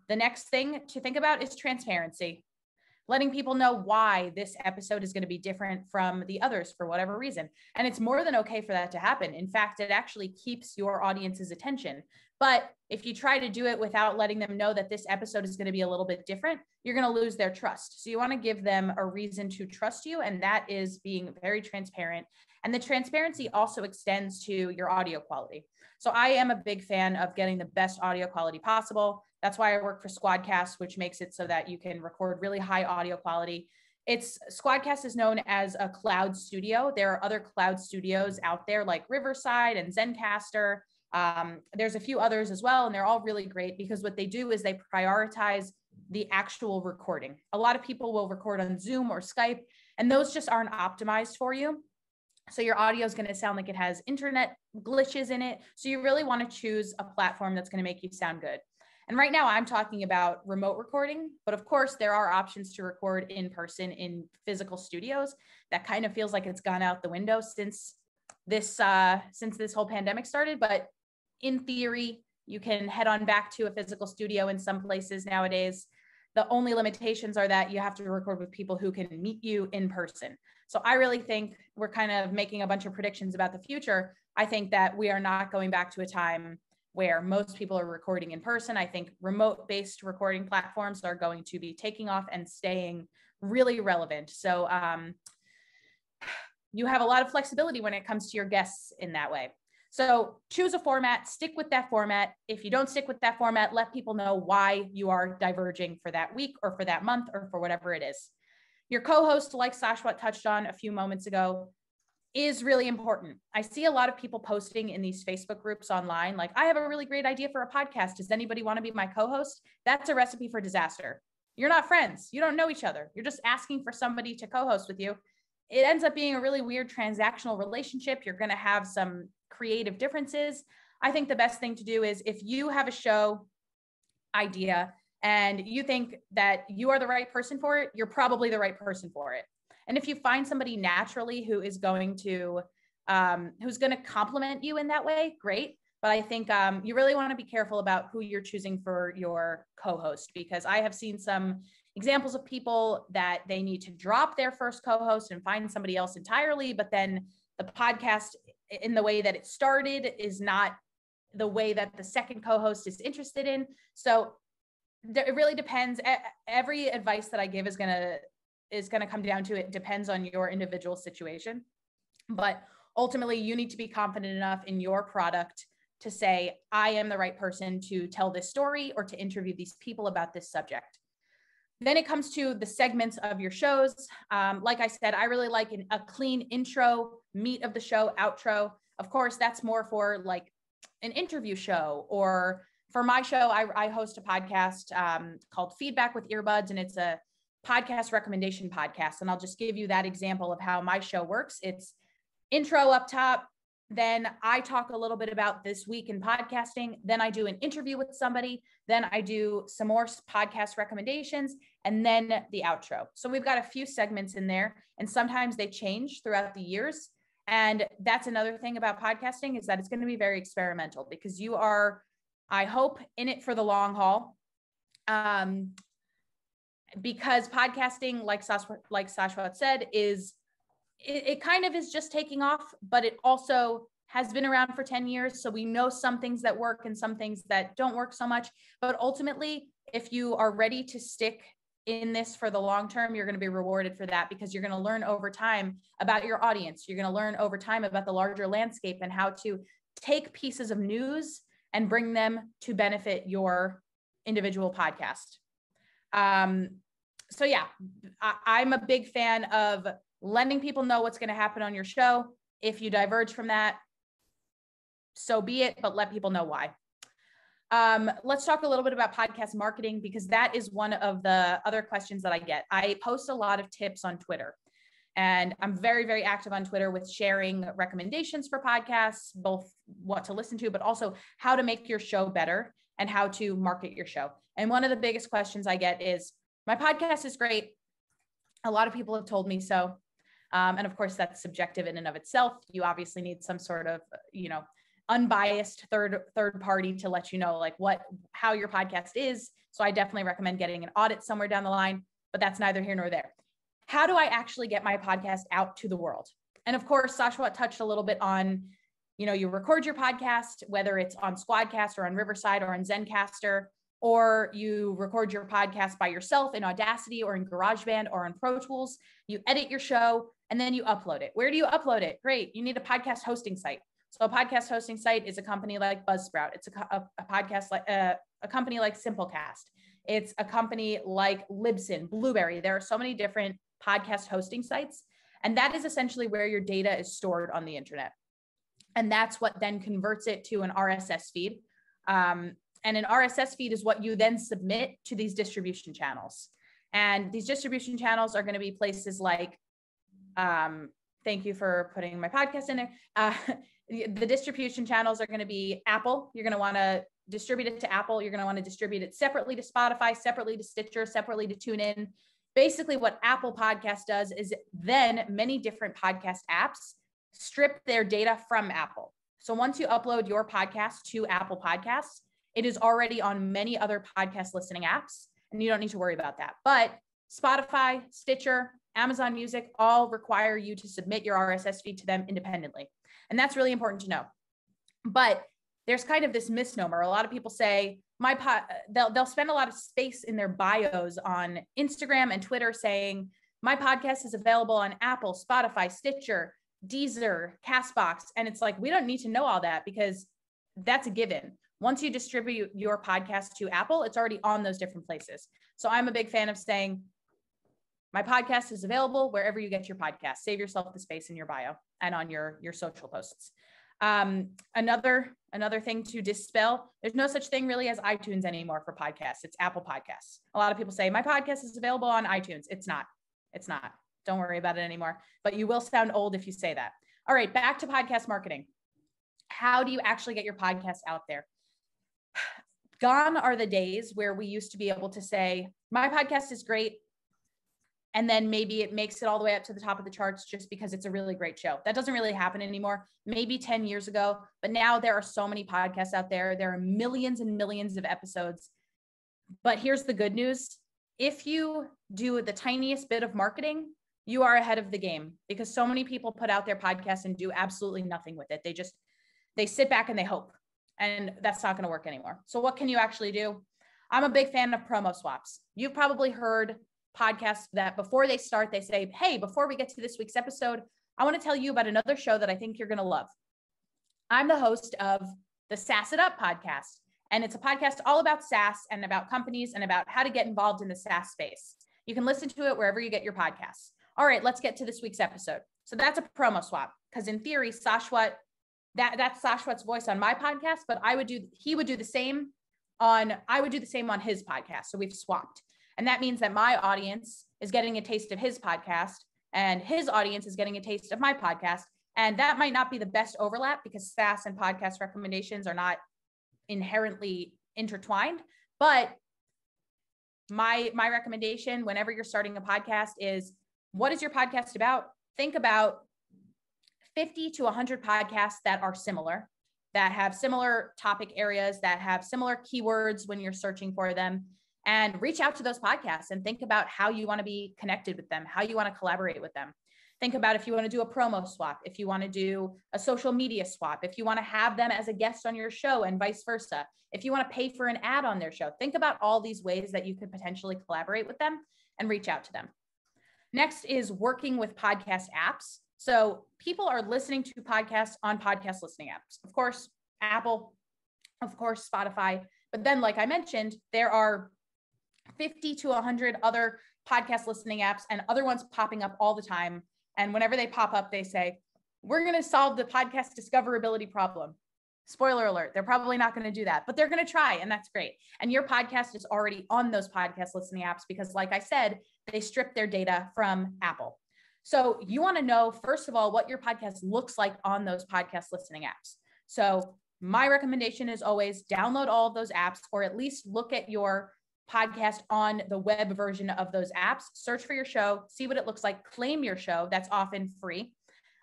the next thing to think about is transparency letting people know why this episode is going to be different from the others for whatever reason. And it's more than okay for that to happen. In fact, it actually keeps your audience's attention. But if you try to do it without letting them know that this episode is going to be a little bit different, you're going to lose their trust. So you want to give them a reason to trust you. And that is being very transparent. And the transparency also extends to your audio quality. So I am a big fan of getting the best audio quality possible. That's why I work for Squadcast, which makes it so that you can record really high audio quality. It's Squadcast is known as a cloud studio. There are other cloud studios out there like Riverside and Zencastr. Um, there's a few others as well, and they're all really great because what they do is they prioritize the actual recording. A lot of people will record on Zoom or Skype, and those just aren't optimized for you. So your audio is going to sound like it has internet glitches in it. So you really want to choose a platform that's going to make you sound good. And right now I'm talking about remote recording, but of course there are options to record in person in physical studios. That kind of feels like it's gone out the window since this uh, since this whole pandemic started. But in theory, you can head on back to a physical studio in some places nowadays. The only limitations are that you have to record with people who can meet you in person. So I really think we're kind of making a bunch of predictions about the future. I think that we are not going back to a time where most people are recording in person. I think remote based recording platforms are going to be taking off and staying really relevant. So um, you have a lot of flexibility when it comes to your guests in that way. So choose a format, stick with that format. If you don't stick with that format, let people know why you are diverging for that week or for that month or for whatever it is. Your co-host, like Sashwat touched on a few moments ago, is really important. I see a lot of people posting in these Facebook groups online, like, I have a really great idea for a podcast. Does anybody want to be my co host? That's a recipe for disaster. You're not friends. You don't know each other. You're just asking for somebody to co host with you. It ends up being a really weird transactional relationship. You're going to have some creative differences. I think the best thing to do is if you have a show idea and you think that you are the right person for it, you're probably the right person for it. And if you find somebody naturally who is going to um, who's going to complement you in that way, great. But I think um, you really want to be careful about who you're choosing for your co-host because I have seen some examples of people that they need to drop their first co-host and find somebody else entirely, but then the podcast in the way that it started is not the way that the second co-host is interested in. So it really depends. Every advice that I give is going to is going to come down to it depends on your individual situation. But ultimately, you need to be confident enough in your product to say, I am the right person to tell this story or to interview these people about this subject. Then it comes to the segments of your shows. Um, like I said, I really like an, a clean intro, meat of the show, outro. Of course, that's more for like an interview show or for my show, I, I host a podcast um, called Feedback with Earbuds, and it's a podcast recommendation podcast. And I'll just give you that example of how my show works. It's intro up top. Then I talk a little bit about this week in podcasting. Then I do an interview with somebody. Then I do some more podcast recommendations and then the outro. So we've got a few segments in there, and sometimes they change throughout the years. And that's another thing about podcasting is that it's going to be very experimental because you are, I hope, in it for the long haul. Um, because podcasting, like Sashwat, like said, is it, it kind of is just taking off, but it also has been around for 10 years. So we know some things that work and some things that don't work so much. But ultimately, if you are ready to stick in this for the long term, you're going to be rewarded for that because you're going to learn over time about your audience. You're going to learn over time about the larger landscape and how to take pieces of news and bring them to benefit your individual podcast. Um, so yeah, I, am a big fan of letting people know what's going to happen on your show. If you diverge from that, so be it, but let people know why. Um, let's talk a little bit about podcast marketing because that is one of the other questions that I get. I post a lot of tips on Twitter. And I'm very, very active on Twitter with sharing recommendations for podcasts, both what to listen to, but also how to make your show better. and how to market your show. And one of the biggest questions I get is my podcast is great. A lot of people have told me so. Um, and of course, that's subjective in and of itself. You obviously need some sort of, you know, unbiased third third party to let you know like what how your podcast is. So I definitely recommend getting an audit somewhere down the line, but that's neither here nor there. How do I actually get my podcast out to the world? And of course, Sashwat touched a little bit on, you know, you record your podcast, whether it's on Squadcast or on Riverside or on Zencastr, or you record your podcast by yourself in Audacity or in GarageBand or in Pro Tools. You edit your show and then you upload it. Where do you upload it? Great. You need a podcast hosting site. So a podcast hosting site is a company like Buzzsprout. It's a, a, a podcast like uh, a company like Simplecast. It's a company like Libsyn, Blubrry. There are so many different podcast hosting sites. And that is essentially where your data is stored on the internet. And that's what then converts it to an RSS feed. Um, and an RSS feed is what you then submit to these distribution channels. And these distribution channels are going to be places like, um, thank you for putting my podcast in there. Uh, [LAUGHS] the distribution channels are going to be Apple. You're going to want to distribute it to Apple. You're going to want to distribute it separately to Spotify, separately to Stitcher, separately to TuneIn. Basically, what Apple Podcast does is then many different podcast apps strip their data from Apple. So once you upload your podcast to Apple Podcasts, it is already on many other podcast listening apps, and you don't need to worry about that. But Spotify, Stitcher, Amazon Music all require you to submit your RSS feed to them independently. And that's really important to know. But there's kind of this misnomer. A lot of people say, my pod, they'll, they'll spend a lot of space in their bios on Instagram and Twitter saying, my podcast is available on Apple, Spotify, Stitcher, Deezer, Castbox. And it's like, we don't need to know all that because that's a given. Once you distribute your podcast to Apple, it's already on those different places. So I'm a big fan of saying, my podcast is available wherever you get your podcast. Save yourself the space in your bio and on your, your social posts. Um, another another thing to dispel: there's no such thing really as iTunes anymore for podcasts. It's Apple Podcasts. A lot of people say my podcast is available on iTunes. It's not. It's not. Don't worry about it anymore. But you will sound old if you say that. All right, back to podcast marketing. How do you actually get your podcast out there? Gone are the days where we used to be able to say, my podcast is great. And then maybe it makes it all the way up to the top of the charts just because it's a really great show. That doesn't really happen anymore. Maybe 10 years ago, but now there are so many podcasts out there. There are millions and millions of episodes. But here's the good news if you do the tiniest bit of marketing, you are ahead of the game because so many people put out their podcasts and do absolutely nothing with it. They just they sit back and they hope. And that's not going to work anymore. So what can you actually do? I'm a big fan of promo swaps. You've probably heard podcasts that before they start they say, "Hey, before we get to this week's episode, I want to tell you about another show that I think you're going to love." I'm the host of the SaaS It Up podcast, and it's a podcast all about SaaS and about companies and about how to get involved in the SaaS space. You can listen to it wherever you get your podcasts. All right, let's get to this week's episode. So that's a promo swap because in theory, Sashwat, that that's Sashwat's voice on my podcast, but I would do he would do the same on I would do the same on his podcast. So we've swapped. And that means that my audience is getting a taste of his podcast and his audience is getting a taste of my podcast. And that might not be the best overlap because SaaS and podcast recommendations are not inherently intertwined, but my my recommendation whenever you're starting a podcast is what is your podcast about? Think about 50 to 100 podcasts that are similar, that have similar topic areas, that have similar keywords when you're searching for them, and reach out to those podcasts and think about how you want to be connected with them, how you want to collaborate with them. Think about if you want to do a promo swap, if you want to do a social media swap, if you want to have them as a guest on your show and vice versa, if you want to pay for an ad on their show. Think about all these ways that you could potentially collaborate with them and reach out to them. Next is working with podcast apps. So people are listening to podcasts on podcast listening apps. Of course, Apple, of course, Spotify. But then, like I mentioned, there are 50 to 100 other podcast listening apps and other ones popping up all the time. And whenever they pop up, they say, We're going to solve the podcast discoverability problem. Spoiler alert, they're probably not going to do that, but they're going to try, and that's great. And your podcast is already on those podcast listening apps because, like I said, they strip their data from Apple. So you want to know, first of all, what your podcast looks like on those podcast listening apps. So my recommendation is always download all of those apps or at least look at your podcast on the web version of those apps. Search for your show, see what it looks like, claim your show. That's often free.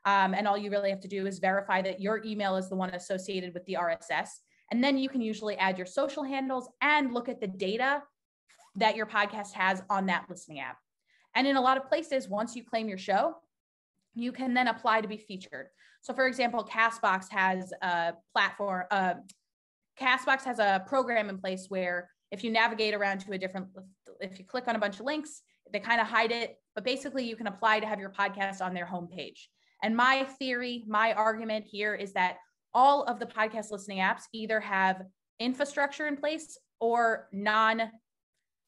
Um, and all you really have to do is verify that your email is the one associated with the RSS. And then you can usually add your social handles and look at the data that your podcast has on that listening app. And in a lot of places, once you claim your show, you can then apply to be featured. So, for example, Castbox has a platform, uh, Castbox has a program in place where if you navigate around to a different, if you click on a bunch of links, they kind of hide it, but basically you can apply to have your podcast on their homepage. And my theory, my argument here is that all of the podcast listening apps either have infrastructure in place or non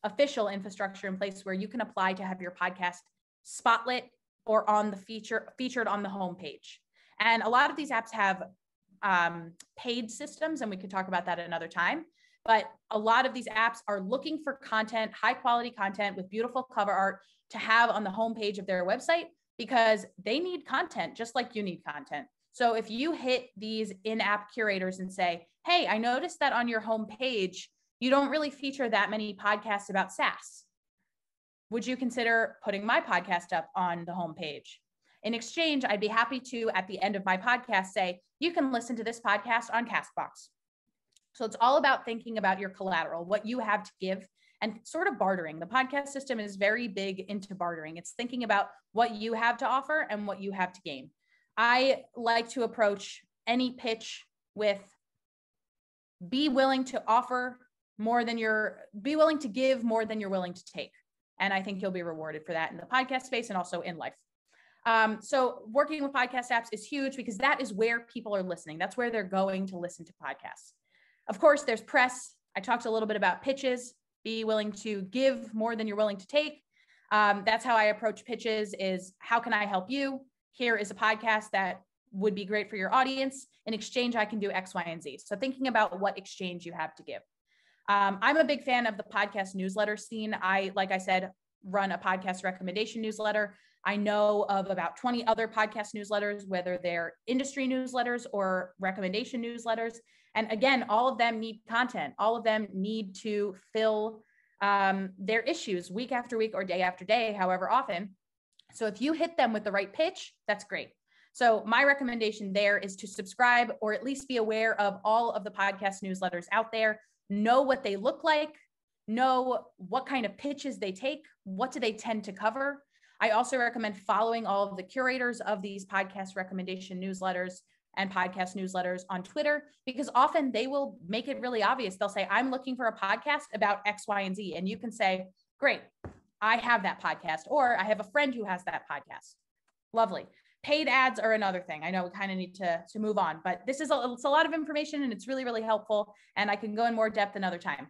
official infrastructure in place where you can apply to have your podcast spotlit or on the feature featured on the homepage. And a lot of these apps have um, paid systems, and we could talk about that another time. But a lot of these apps are looking for content, high quality content with beautiful cover art to have on the homepage of their website because they need content just like you need content. So if you hit these in app curators and say, hey, I noticed that on your homepage, you don't really feature that many podcasts about SaaS. Would you consider putting my podcast up on the homepage? In exchange, I'd be happy to, at the end of my podcast, say, you can listen to this podcast on Castbox. So it's all about thinking about your collateral, what you have to give, and sort of bartering. The podcast system is very big into bartering. It's thinking about what you have to offer and what you have to gain. I like to approach any pitch with be willing to offer more than you're, be willing to give more than you're willing to take. And I think you'll be rewarded for that in the podcast space and also in life. Um, so working with podcast apps is huge because that is where people are listening. That's where they're going to listen to podcasts. Of course, there's press. I talked a little bit about pitches. Be willing to give more than you're willing to take. Um, that's how I approach pitches is how can I help you? Here is a podcast that would be great for your audience. In exchange, I can do X, Y, and Z. So thinking about what exchange you have to give. Um, I'm a big fan of the podcast newsletter scene. I, like I said, run a podcast recommendation newsletter. I know of about 20 other podcast newsletters, whether they're industry newsletters or recommendation newsletters. And again, all of them need content. All of them need to fill um, their issues week after week or day after day, however often. So if you hit them with the right pitch, that's great. So my recommendation there is to subscribe or at least be aware of all of the podcast newsletters out there know what they look like, know what kind of pitches they take, what do they tend to cover. I also recommend following all of the curators of these podcast recommendation newsletters and podcast newsletters on Twitter because often they will make it really obvious. They'll say, I'm looking for a podcast about X, Y, and Z. And you can say, Great, I have that podcast, or I have a friend who has that podcast. Lovely paid ads are another thing. I know we kind of need to, to move on, but this is a, it's a lot of information and it's really, really helpful. And I can go in more depth another time.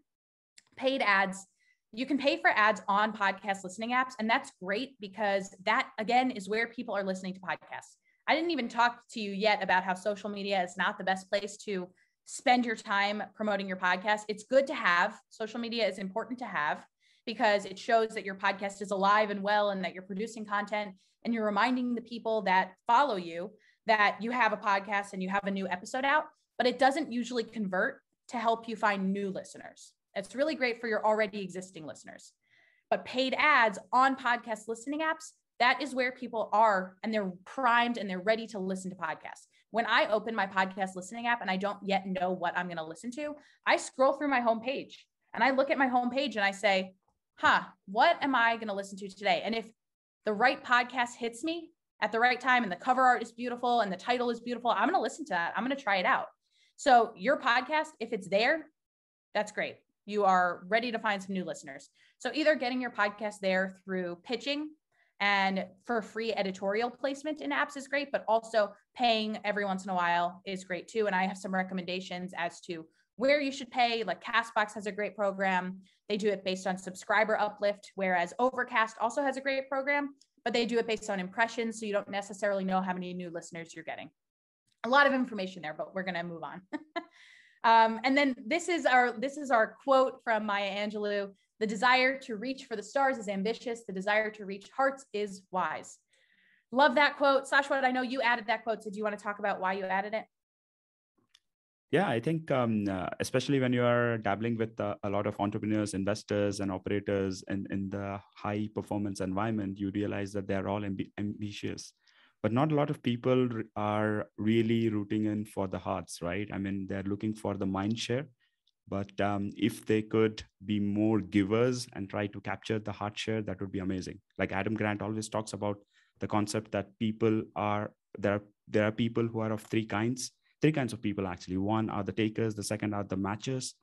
Paid ads, you can pay for ads on podcast listening apps. And that's great because that, again, is where people are listening to podcasts. I didn't even talk to you yet about how social media is not the best place to spend your time promoting your podcast. It's good to have, social media is important to have because it shows that your podcast is alive and well and that you're producing content and you're reminding the people that follow you that you have a podcast and you have a new episode out, but it doesn't usually convert to help you find new listeners. It's really great for your already existing listeners. But paid ads on podcast listening apps, that is where people are and they're primed and they're ready to listen to podcasts. When I open my podcast listening app and I don't yet know what I'm going to listen to, I scroll through my homepage and I look at my homepage and I say, huh, what am I going to listen to today? And if the right podcast hits me at the right time and the cover art is beautiful and the title is beautiful, I'm going to listen to that. I'm going to try it out. So, your podcast, if it's there, that's great. You are ready to find some new listeners. So, either getting your podcast there through pitching and for free editorial placement in apps is great, but also paying every once in a while is great too. And I have some recommendations as to where you should pay. Like Castbox has a great program. They do it based on subscriber uplift, whereas Overcast also has a great program, but they do it based on impressions. So you don't necessarily know how many new listeners you're getting. A lot of information there, but we're going to move on. [LAUGHS] um, and then this is our this is our quote from Maya Angelou. The desire to reach for the stars is ambitious. The desire to reach hearts is wise. Love that quote. Sashwat, I know you added that quote. So do you want to talk about why you added it? Yeah, I think um, uh, especially when you are dabbling with uh, a lot of entrepreneurs, investors, and operators in, in the high performance environment, you realize that they're all amb- ambitious. But not a lot of people are really rooting in for the hearts, right? I mean, they're looking for the mind share. But um, if they could be more givers and try to capture the heart share, that would be amazing. Like Adam Grant always talks about the concept that people are there. Are, there are people who are of three kinds three kinds of people actually. One are the takers, the second are the matchers,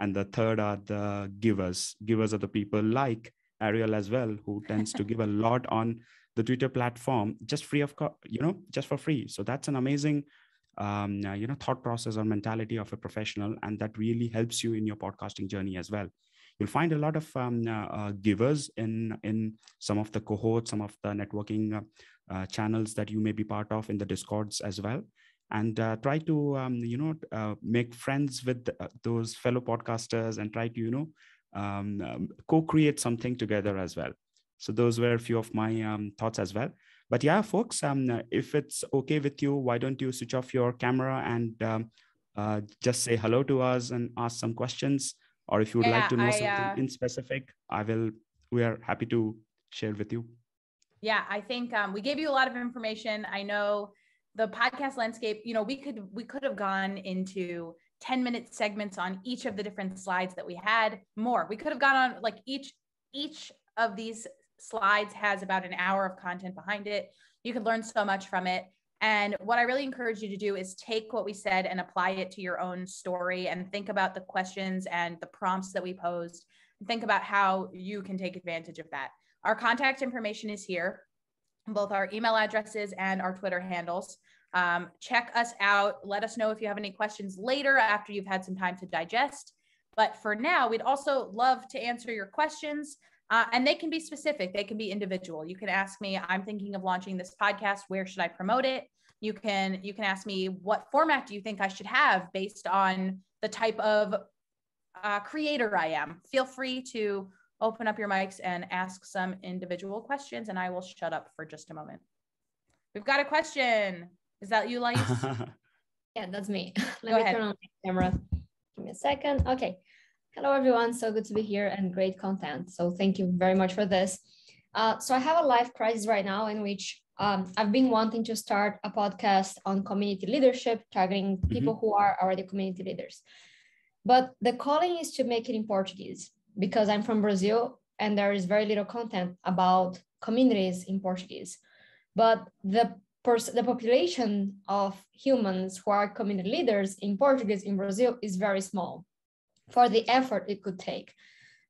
and the third are the givers. Givers are the people like Arielle as well, who [LAUGHS] tends to give a lot on the Twitter platform just free of, you know, just for free. So that's an amazing, um, uh, you know, thought process or mentality of a professional, and that really helps you in your podcasting journey as well. You'll find a lot of um, uh, uh, givers in in some of the cohorts, some of the networking uh, uh channels that you may be part of in the discords as well and uh, try to um, you know uh, make friends with uh, those fellow podcasters and try to you know um, um, co-create something together as well. So those were a few of my um, thoughts as well. But yeah folks um, if it's okay with you why don't you switch off your camera and um, uh, just say hello to us and ask some questions? Or if you would yeah, like to know I, something uh, in specific i will we are happy to share with you. Yeah i think um, we gave you a lot of information. I know the podcast landscape you know we could we could have gone into 10 minute segments on each of the different slides that we had more. We could have gone on like each each of these slides has about an hour of content behind it. You could learn so much from it. And what i really encourage you to do is take what we said and apply it to your own story and think about the questions and the prompts that we posed. Think about how you can take advantage of that. Our contact information is here. Both our email addresses and our Twitter handles. Um, check us out. Let us know if you have any questions later after you've had some time to digest. But for now, we'd also love to answer your questions. Uh, and they can be specific, they can be individual. You can ask me, I'm thinking of launching this podcast. Where should I promote it? You can you can ask me what format do you think I should have based on the type of uh, creator I am. Feel free to open up your mics and ask some individual questions, and I will shut up for just a moment. We've got a question. Is that you, Lais? [LAUGHS] yeah, that's me. [LAUGHS] Let Go me ahead. turn on my camera. Give me a second. Okay. Hello, everyone. So good to be here and great content. So thank you very much for this. Uh, so I have a life crisis right now in which um, I've been wanting to start a podcast on community leadership, targeting mm-hmm. people who are already community leaders. But the calling is to make it in Portuguese because I'm from Brazil and there is very little content about communities in Portuguese. But the pers- the population of humans who are community leaders in Portuguese in Brazil is very small for the effort it could take.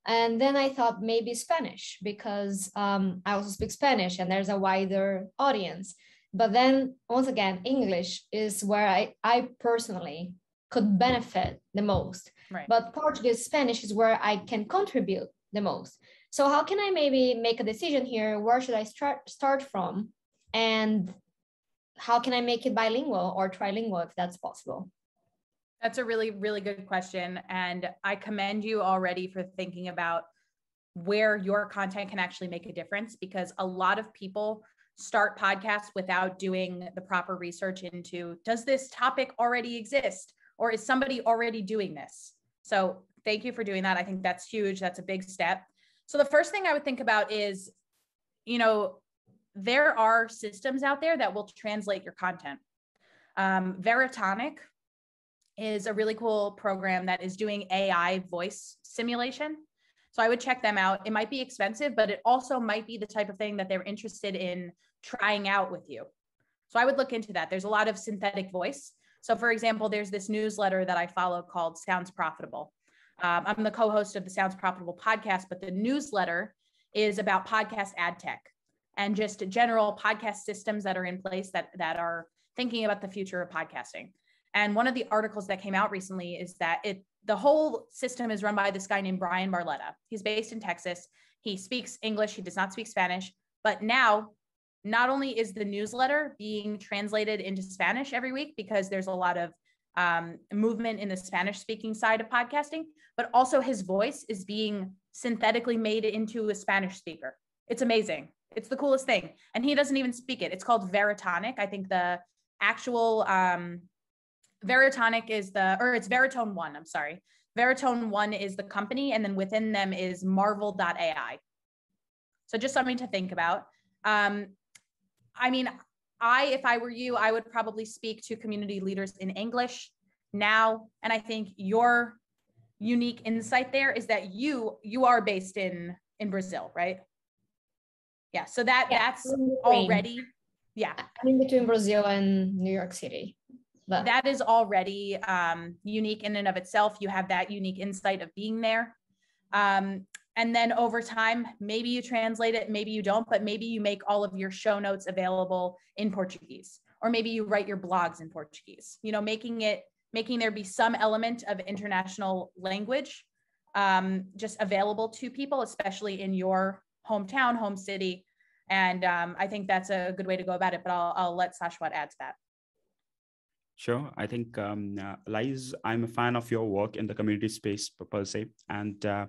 And then I thought maybe Spanish because um, I also speak Spanish and there's a wider audience. But then once again, English is where I, I personally could benefit the most. Right. But Portuguese, Spanish is where I can contribute the most. So how can I maybe make a decision here? Where should I start start from? And how can I make it bilingual or trilingual if that's possible? That's a really, really good question. And I commend you already for thinking about where your content can actually make a difference because a lot of people start podcasts without doing the proper research into does this topic already exist? or is somebody already doing this? So thank you for doing that. I think that's huge. That's a big step. So the first thing I would think about is, you know, there are systems out there that will translate your content. Um, Veritonic is a really cool program that is doing AI voice simulation. So I would check them out. It might be expensive, but it also might be the type of thing that they're interested in trying out with you. So I would look into that. There's a lot of synthetic voice. So, for example, there's this newsletter that I follow called Sounds Profitable. Um, I'm the co host of the Sounds Profitable podcast, but the newsletter is about podcast ad tech and just general podcast systems that are in place that, that are thinking about the future of podcasting. And one of the articles that came out recently is that it the whole system is run by this guy named Bryan Barletta. He's based in Texas. He speaks English. He does not speak Spanish. But now not only is the newsletter being translated into Spanish every week because there's a lot of um, movement in the Spanish speaking side of podcasting, but also his voice is being synthetically made into a Spanish speaker. It's amazing. It's the coolest thing. And he doesn't even speak it. It's called Veritonic. I think the actual um, Veritonic is the, or it's Veritone One, I'm sorry. Veritone One is the company, and then within them is Marvel.ai. So just something to think about. Um, I mean, I, if I were you, I would probably speak to community leaders in English now. And I think your unique insight there is that you you are based in in Brazil, right? Yeah. So that yeah, that's already yeah. I'm in between Brazil and New York City. But that is already um, unique in and of itself. You have that unique insight of being there. Um, and then over time, maybe you translate it, maybe you don't, but maybe you make all of your show notes available in Portuguese, or maybe you write your blogs in Portuguese, you know, making it, making there be some element of international language um, just available to people, especially in your hometown, home city. And um, I think that's a good way to go about it, but I'll, I'll let Sashwat add to that. Sure. I think, um, uh, Liz, I'm a fan of your work in the community space per se. And uh,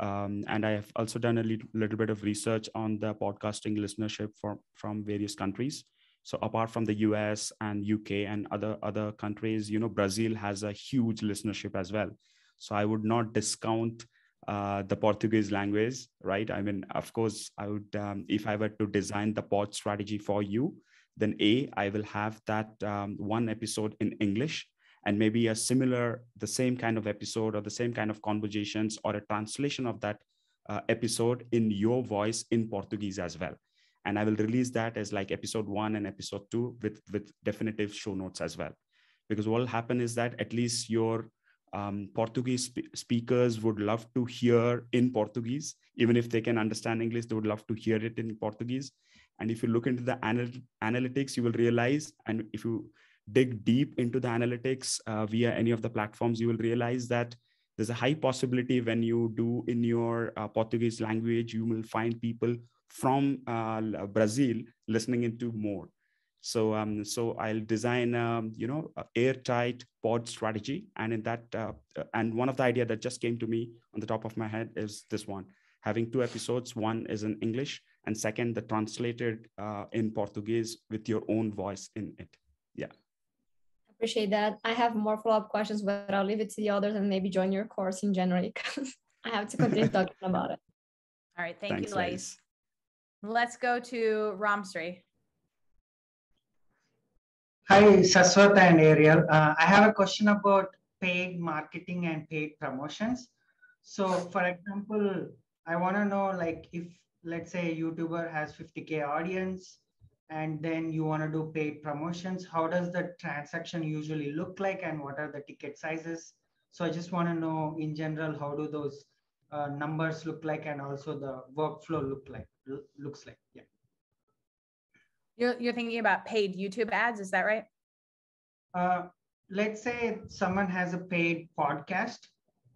um, and I have also done a little, little bit of research on the podcasting listenership from, from various countries. So apart from the US and UK and other other countries, you know, Brazil has a huge listenership as well. So I would not discount uh, the Portuguese language, right? I mean, of course, I would um, if I were to design the pod strategy for you, then A, I will have that um, one episode in English and maybe a similar the same kind of episode or the same kind of conversations or a translation of that uh, episode in your voice in portuguese as well and i will release that as like episode 1 and episode 2 with with definitive show notes as well because what will happen is that at least your um, Portuguese sp- speakers would love to hear in Portuguese, even if they can understand English, they would love to hear it in Portuguese. And if you look into the anal- analytics, you will realize, and if you dig deep into the analytics uh, via any of the platforms, you will realize that there's a high possibility when you do in your uh, Portuguese language, you will find people from uh, Brazil listening into more. So, um, so I'll design, um, you know, airtight pod strategy, and in that, uh, uh, and one of the idea that just came to me on the top of my head is this one: having two episodes. One is in English, and second, the translated uh, in Portuguese with your own voice in it. Yeah. Appreciate that. I have more follow-up questions, but I'll leave it to the others and maybe join your course in January [LAUGHS] because I have to continue [LAUGHS] talking about it. All right. Thank Thanks, you, Lais. Let's go to Ram Sri. Hi, Saswat and Arielle. Uh, I have a question about paid marketing and paid promotions. So for example, I want to know like if let's say a YouTuber has 50K audience and then you want to do paid promotions how does the transaction usually look like and what are the ticket sizes so i just want to know in general how do those uh, numbers look like and also the workflow look like looks like yeah you're, you're thinking about paid youtube ads is that right? Uh, let's say someone has a paid podcast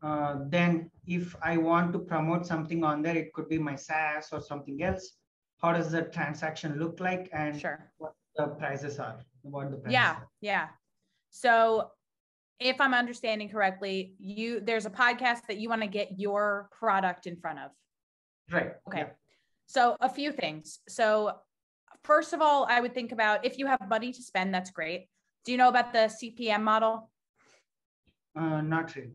uh, then if i want to promote something on there it could be my saas or something else. How does the transaction look like and sure. what the prices are? What the prices yeah are. yeah. So if i'm understanding correctly you there's a podcast that you want to get your product in front of. Right okay. yeah. so a few things. So first of all i would think about if you have money to spend that's great do you know about the cpm model uh, not really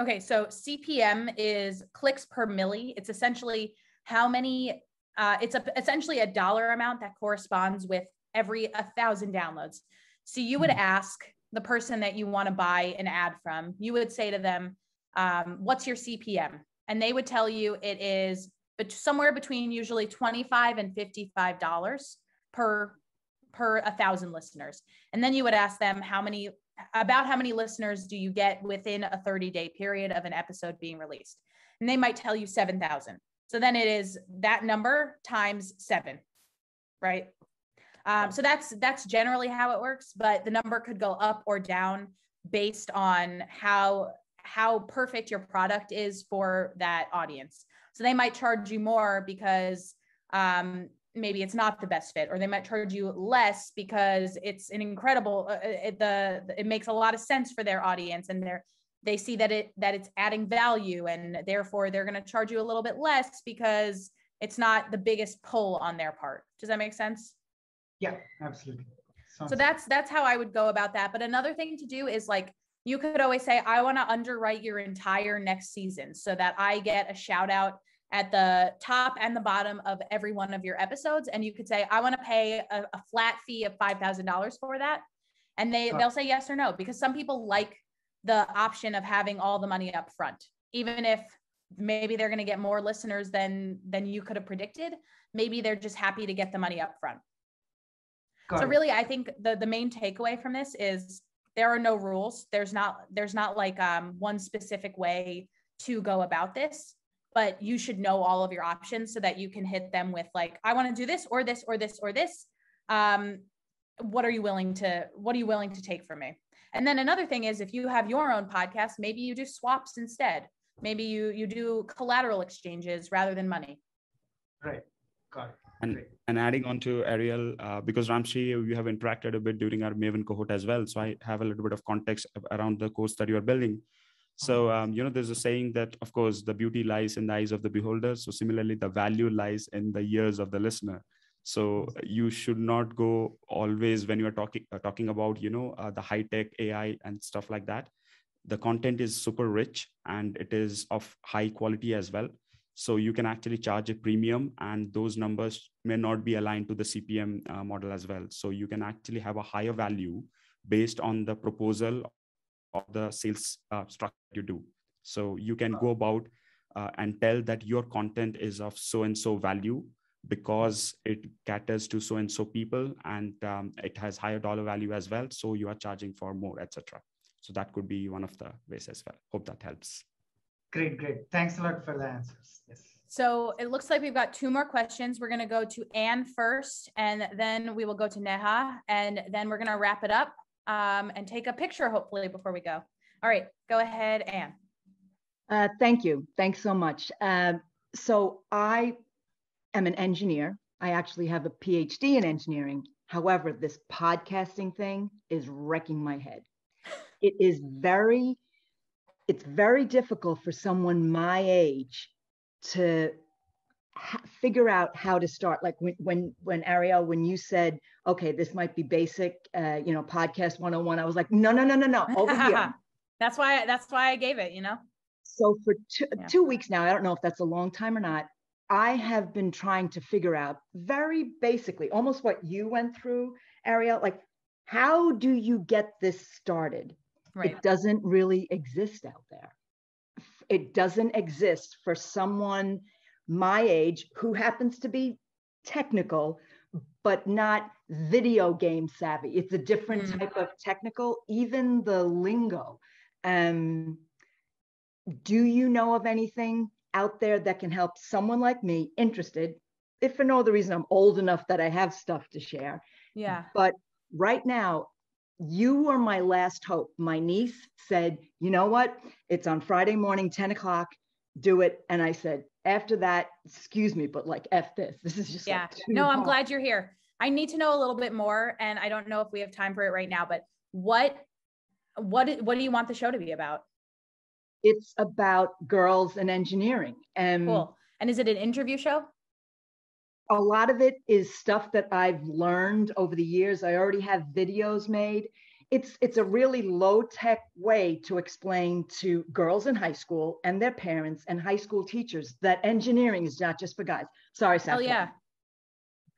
okay so cpm is clicks per milli it's essentially how many uh, it's a, essentially a dollar amount that corresponds with every a thousand downloads. So you would hmm. ask the person that you want to buy an ad from, you would say to them, um, what's your CPM? And they would tell you it is but somewhere between usually 25 and $55 per per a thousand listeners. And then you would ask them how many about how many listeners do you get within a 30 day period of an episode being released? And they might tell you 7,000. So then it is that number times seven, right? Um, so that's that's generally how it works, but the number could go up or down based on how how perfect your product is for that audience. So they might charge you more because um, maybe it's not the best fit, or they might charge you less because it's an incredible. Uh, it, the it makes a lot of sense for their audience, and they're they see that it that it's adding value and therefore they're going to charge you a little bit less because it's not the biggest pull on their part does that make sense yeah absolutely Sounds So that's that's how I would go about that. But another thing to do is like you could always say, I want to underwrite your entire next season so that I get a shout out at the top and the bottom of every one of your episodes. And you could say, I want to pay a, a flat fee of $5,000 for that. And they, they'll say yes or no, because some people like the option of having all the money up front, even if maybe they're going to get more listeners than, than you could have predicted. Maybe they're just happy to get the money up front. got So it. really, I think the the main takeaway from this is there are no rules. There's not there's not like um, one specific way to go about this, but you should know all of your options so that you can hit them with like, I want to do this or this or this or this. Um, what are you willing to What are you willing to take from me? And then another thing is, if you have your own podcast, maybe you do swaps instead. Maybe you you do collateral exchanges rather than money. right. Got it. And Great. and adding on to Arielle, uh, because Ram Sri, we have interacted a bit during our Maven cohort as well. So I have a little bit of context around the course that you are building. So um, you know, there's a saying that, of course, the beauty lies in the eyes of the beholder. So similarly, the value lies in the ears of the listener. So you should not go always when you are talking uh, talking about you know uh, the high tech AI and stuff like that. The content is super rich and it is of high quality as well. So you can actually charge a premium, and those numbers may not be aligned to the CPM uh, model as well. So you can actually have a higher value based on the proposal of the sales uh, structure you do. So you can go about uh, and tell that your content is of so and so value because it caters to so and so people and um, it has higher dollar value as well. So you are charging for more, etc. So that could be one of the ways as well. Hope that helps. Great, great. Thanks a lot for the answers. Yes. So it looks like we've got two more questions. We're going to go to Anne first, and then we will go to Neha, and then we're going to wrap it up um, and take a picture, hopefully, before we go. All right, go ahead, Anne. Uh, thank you. Thanks so much. Um, so I am an engineer. I actually have a PhD in engineering. However, this podcasting thing is wrecking my head. It is very, it's very difficult for someone my age to figure out how to start. Like when, when, when Arielle, when you said, okay, this might be basic, uh, you know, podcast 101, I was like, no, no, no, no, no, over here. [LAUGHS] that's why. That's why I gave it. You know. So for two, Yeah. two weeks now, I don't know if that's a long time or not. I have been trying to figure out very basically almost what you went through, Arielle. Like, how do you get this started? Right. It doesn't really exist out there. It doesn't exist for someone my age who happens to be technical, but not video game savvy. It's a different Mm. type of technical, even the lingo. Um, do you know of anything out there that can help someone like me interested if for no other reason i'm old enough that i have stuff to share Yeah. but right now you are my last hope my niece said you know what it's on friday morning 10 o'clock do it and i said after that excuse me but like f this this is just Yeah. like No, I'm glad you're here. I need to know a little bit more, and I don't know if we have time for it right now. But what, what, what do you want the show to be about? it's about girls and engineering and Cool. And is it an interview show? a lot of it is stuff that I've learned over the years. I already have videos made. It's it's a really low tech way to explain to girls in high school and their parents and high school teachers that engineering is not just for guys. Sorry, oh, Seth. Hell yeah.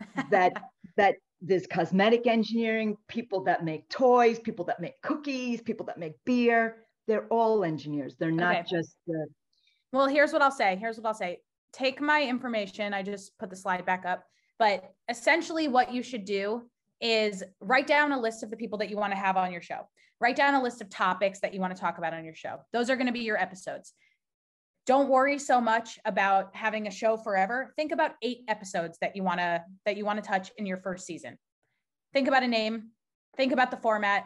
[LAUGHS] That that there's cosmetic engineering, people that make toys, people that make cookies, people that make beer. They're all engineers. They're not Okay. just the Well, here's what I'll say. Here's what I'll say. Take my information. I just put the slide back up. But essentially, what you should do is write down a list of the people that you want to have on your show. Write down a list of topics that you want to talk about on your show. Those are going to be your episodes. Don't worry so much about having a show forever. Think about eight episodes that you want to that you want to touch in your first season. Think about a name. Think about the format.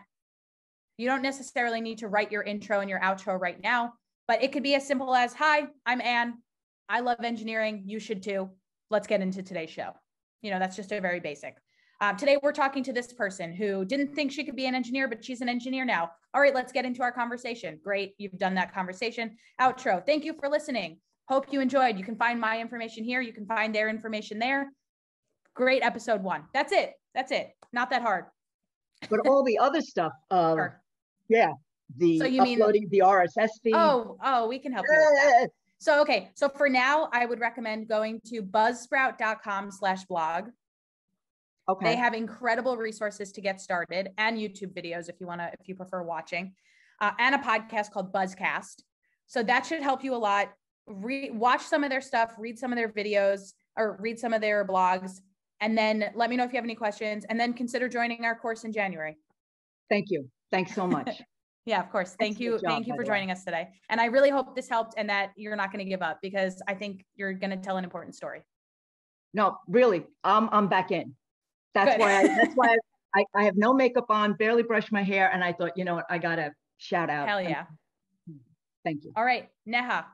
You don't necessarily need to write your intro and your outro right now but it could be as simple as hi i'm anne i love engineering you should too let's get into today's show you know that's just a very basic um, today we're talking to this person who didn't think she could be an engineer but she's an engineer now. All right let's get into our conversation. Great you've done that conversation. Outro. Thank you for listening. Hope you enjoyed. You can find my information here. You can find their information there. Great episode one. That's it. That's it. Not that hard. But all the other stuff, uh, Sure. yeah, the So you mean- uploading the RSS feed. Oh, oh, we can help you. So, okay. So for now, I would recommend going to buzzsprout.com slash blog. They have incredible resources to get started and YouTube videos if you want to, if you prefer watching, uh, and a podcast called Buzzcast. So that should help you a lot. Re- watch some of their stuff, read some of their videos, or read some of their blogs, and then let me know if you have any questions. And then consider joining our course in January. thank you. Thanks so much. [LAUGHS] Yeah, of course. Thank Excellent you. job, Thank you for joining us today. And I really hope this helped and that you're not going to give up because I think you're going to tell an important story. No, really, I'm, I'm back in. That's Good. why, I, that's why [LAUGHS] I, I have no makeup on, barely brushed my hair, and I thought, you know what, I gotta shout out. Hell and yeah. Thank you. All right, Neha.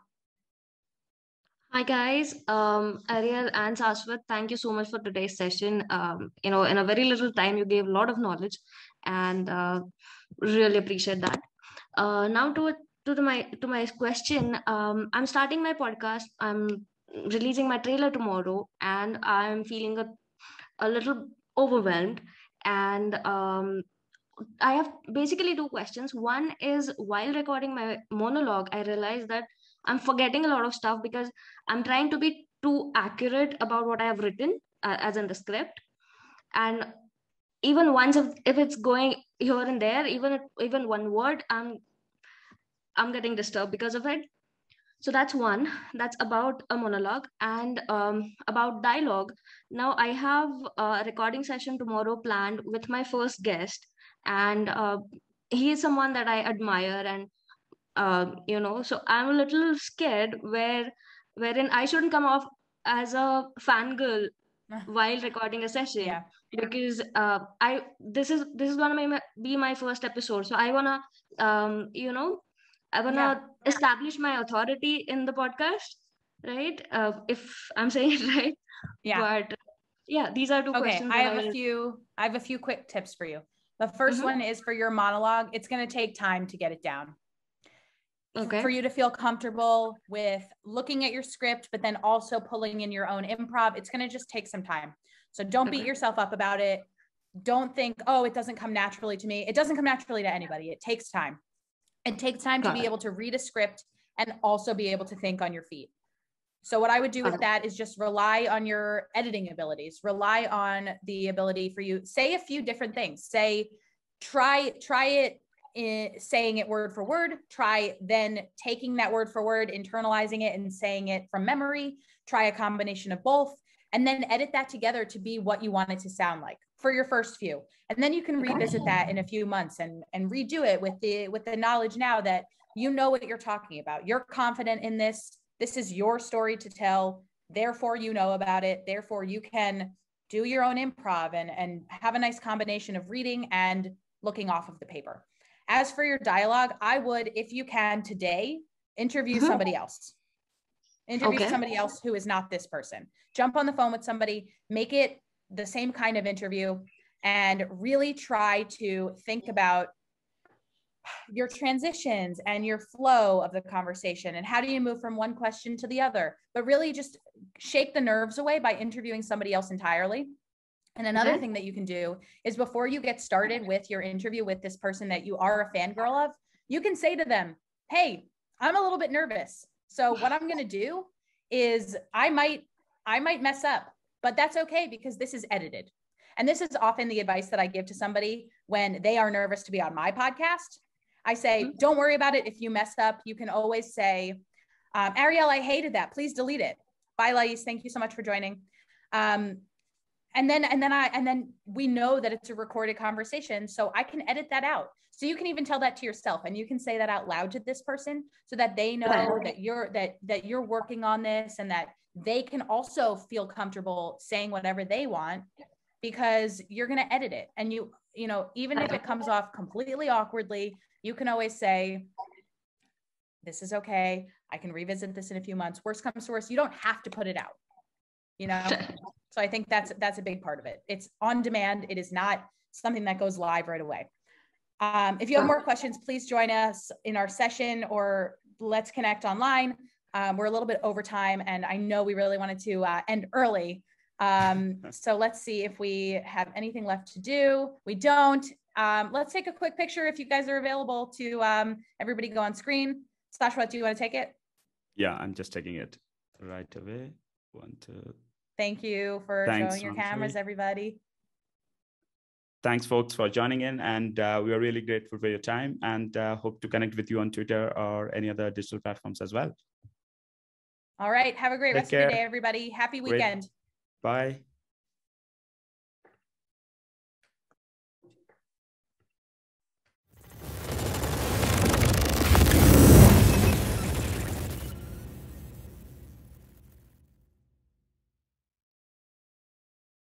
Hi guys, um, Arielle and Saswat, thank you so much for today's session. Um, you know, in a very little time, you gave a lot of knowledge, and uh, really appreciate that. Uh, now to to the, my to my question, um, I'm starting my podcast. I'm releasing my trailer tomorrow, and I'm feeling a a little overwhelmed. And um, I have basically two questions. One is while recording my monologue, I realized that I'm forgetting a lot of stuff because I'm trying to be too accurate about what I have written uh, as in the script. And even once if, if it's going here and there, even even one word, I'm I'm getting disturbed because of it. So that's one. That's about a monologue and um, about dialogue. Now I have a recording session tomorrow planned with my first guest, and uh, he is someone that I admire and um, you know so i'm a little scared where wherein i shouldn't come off as a fangirl [LAUGHS] while recording a session Yeah. because uh, i this is this is gonna be my, be my first episode so i wanna um you know i wanna Yeah. establish my authority in the podcast right uh, if i'm [LAUGHS] saying it right Yeah. but yeah these are two Okay, questions I have a few. I have a few quick tips for you. The 1st Mhm. one is for your monologue. It's going to take time to get it down. okay For you to feel comfortable with looking at your script, but then also pulling in your own improv. It's going to just take some time. So don't beat yourself up about it. Don't think, oh, it doesn't come naturally to me. It doesn't come naturally to anybody. It takes time. It takes time to be it. able to read a script and also be able to think on your feet. So what I would do with that is just rely on your editing abilities. Rely on the ability for you say a few different things. Say try try it in saying it word for word, try then taking that word for word, internalizing it and saying it from memory, try a combination of both and then edit that together to be what you want it to sound like for your first few. And then you can revisit that in a few months and and redo it with the with the knowledge now that you know what you're talking about. You're confident in this. This is your story to tell. Therefore, you know about it. Therefore, you can do your own improv and, and have a nice combination of reading and looking off of the paper. As for your dialogue, I would, if you can today, interview Mhm. somebody else. Interview Okay. somebody else who is not this person. Jump on the phone with somebody, make it the same kind of interview, and really try to think about your transitions and your flow of the conversation and how do you move from one question to the other but really just shake the nerves away by interviewing somebody else entirely. And another Okay. thing that you can do is before you get started with your interview with this person that you are a fangirl of you can say to them hey i'm a little bit nervous. So what i'm going to do is i might i might mess up but that's okay because this is edited and this is often the advice that i give to somebody when they are nervous to be on my podcast I say, Mhm. don't worry about it. If you mess up, you can always say, um, Arielle, I hated that. Please delete it. Bye, Lais. Thank you so much for joining. Um, and then, and then I, and then we know that it's a recorded conversation. So I can edit that out. So you can even tell that to yourself and you can say that out loud to this person so that they know that you're, that, that you're working on this and that they can also feel comfortable saying whatever they want because you're going to edit it. And you, you know, even if it comes off completely awkwardly, you can always say, this is okay. I can revisit this in a few months. Worst comes to worst, you don't have to put it out. You know? [LAUGHS] so I think that's that's a big part of it. It's on demand. It is not something that goes live right away. Um, if you have more questions, please join us in our session or let's connect online. Um, we're a little bit over time and I know we really wanted to uh, end early. Um, [LAUGHS] so let's see if we have anything left to do. We don't. Um, let's take a quick picture if you guys are available to um, everybody go on screen. Sashwat, do you want to take it? Yeah, I'm just taking it right away. One, two. Thank you for Thanks, showing your Ram Sri. cameras, everybody. Thanks, folks, for joining in. And uh, we are really grateful for your time and uh, hope to connect with you on Twitter or any other digital platforms as well. All right. Have a great Take rest of your day, everybody. Happy Great. weekend. Bye.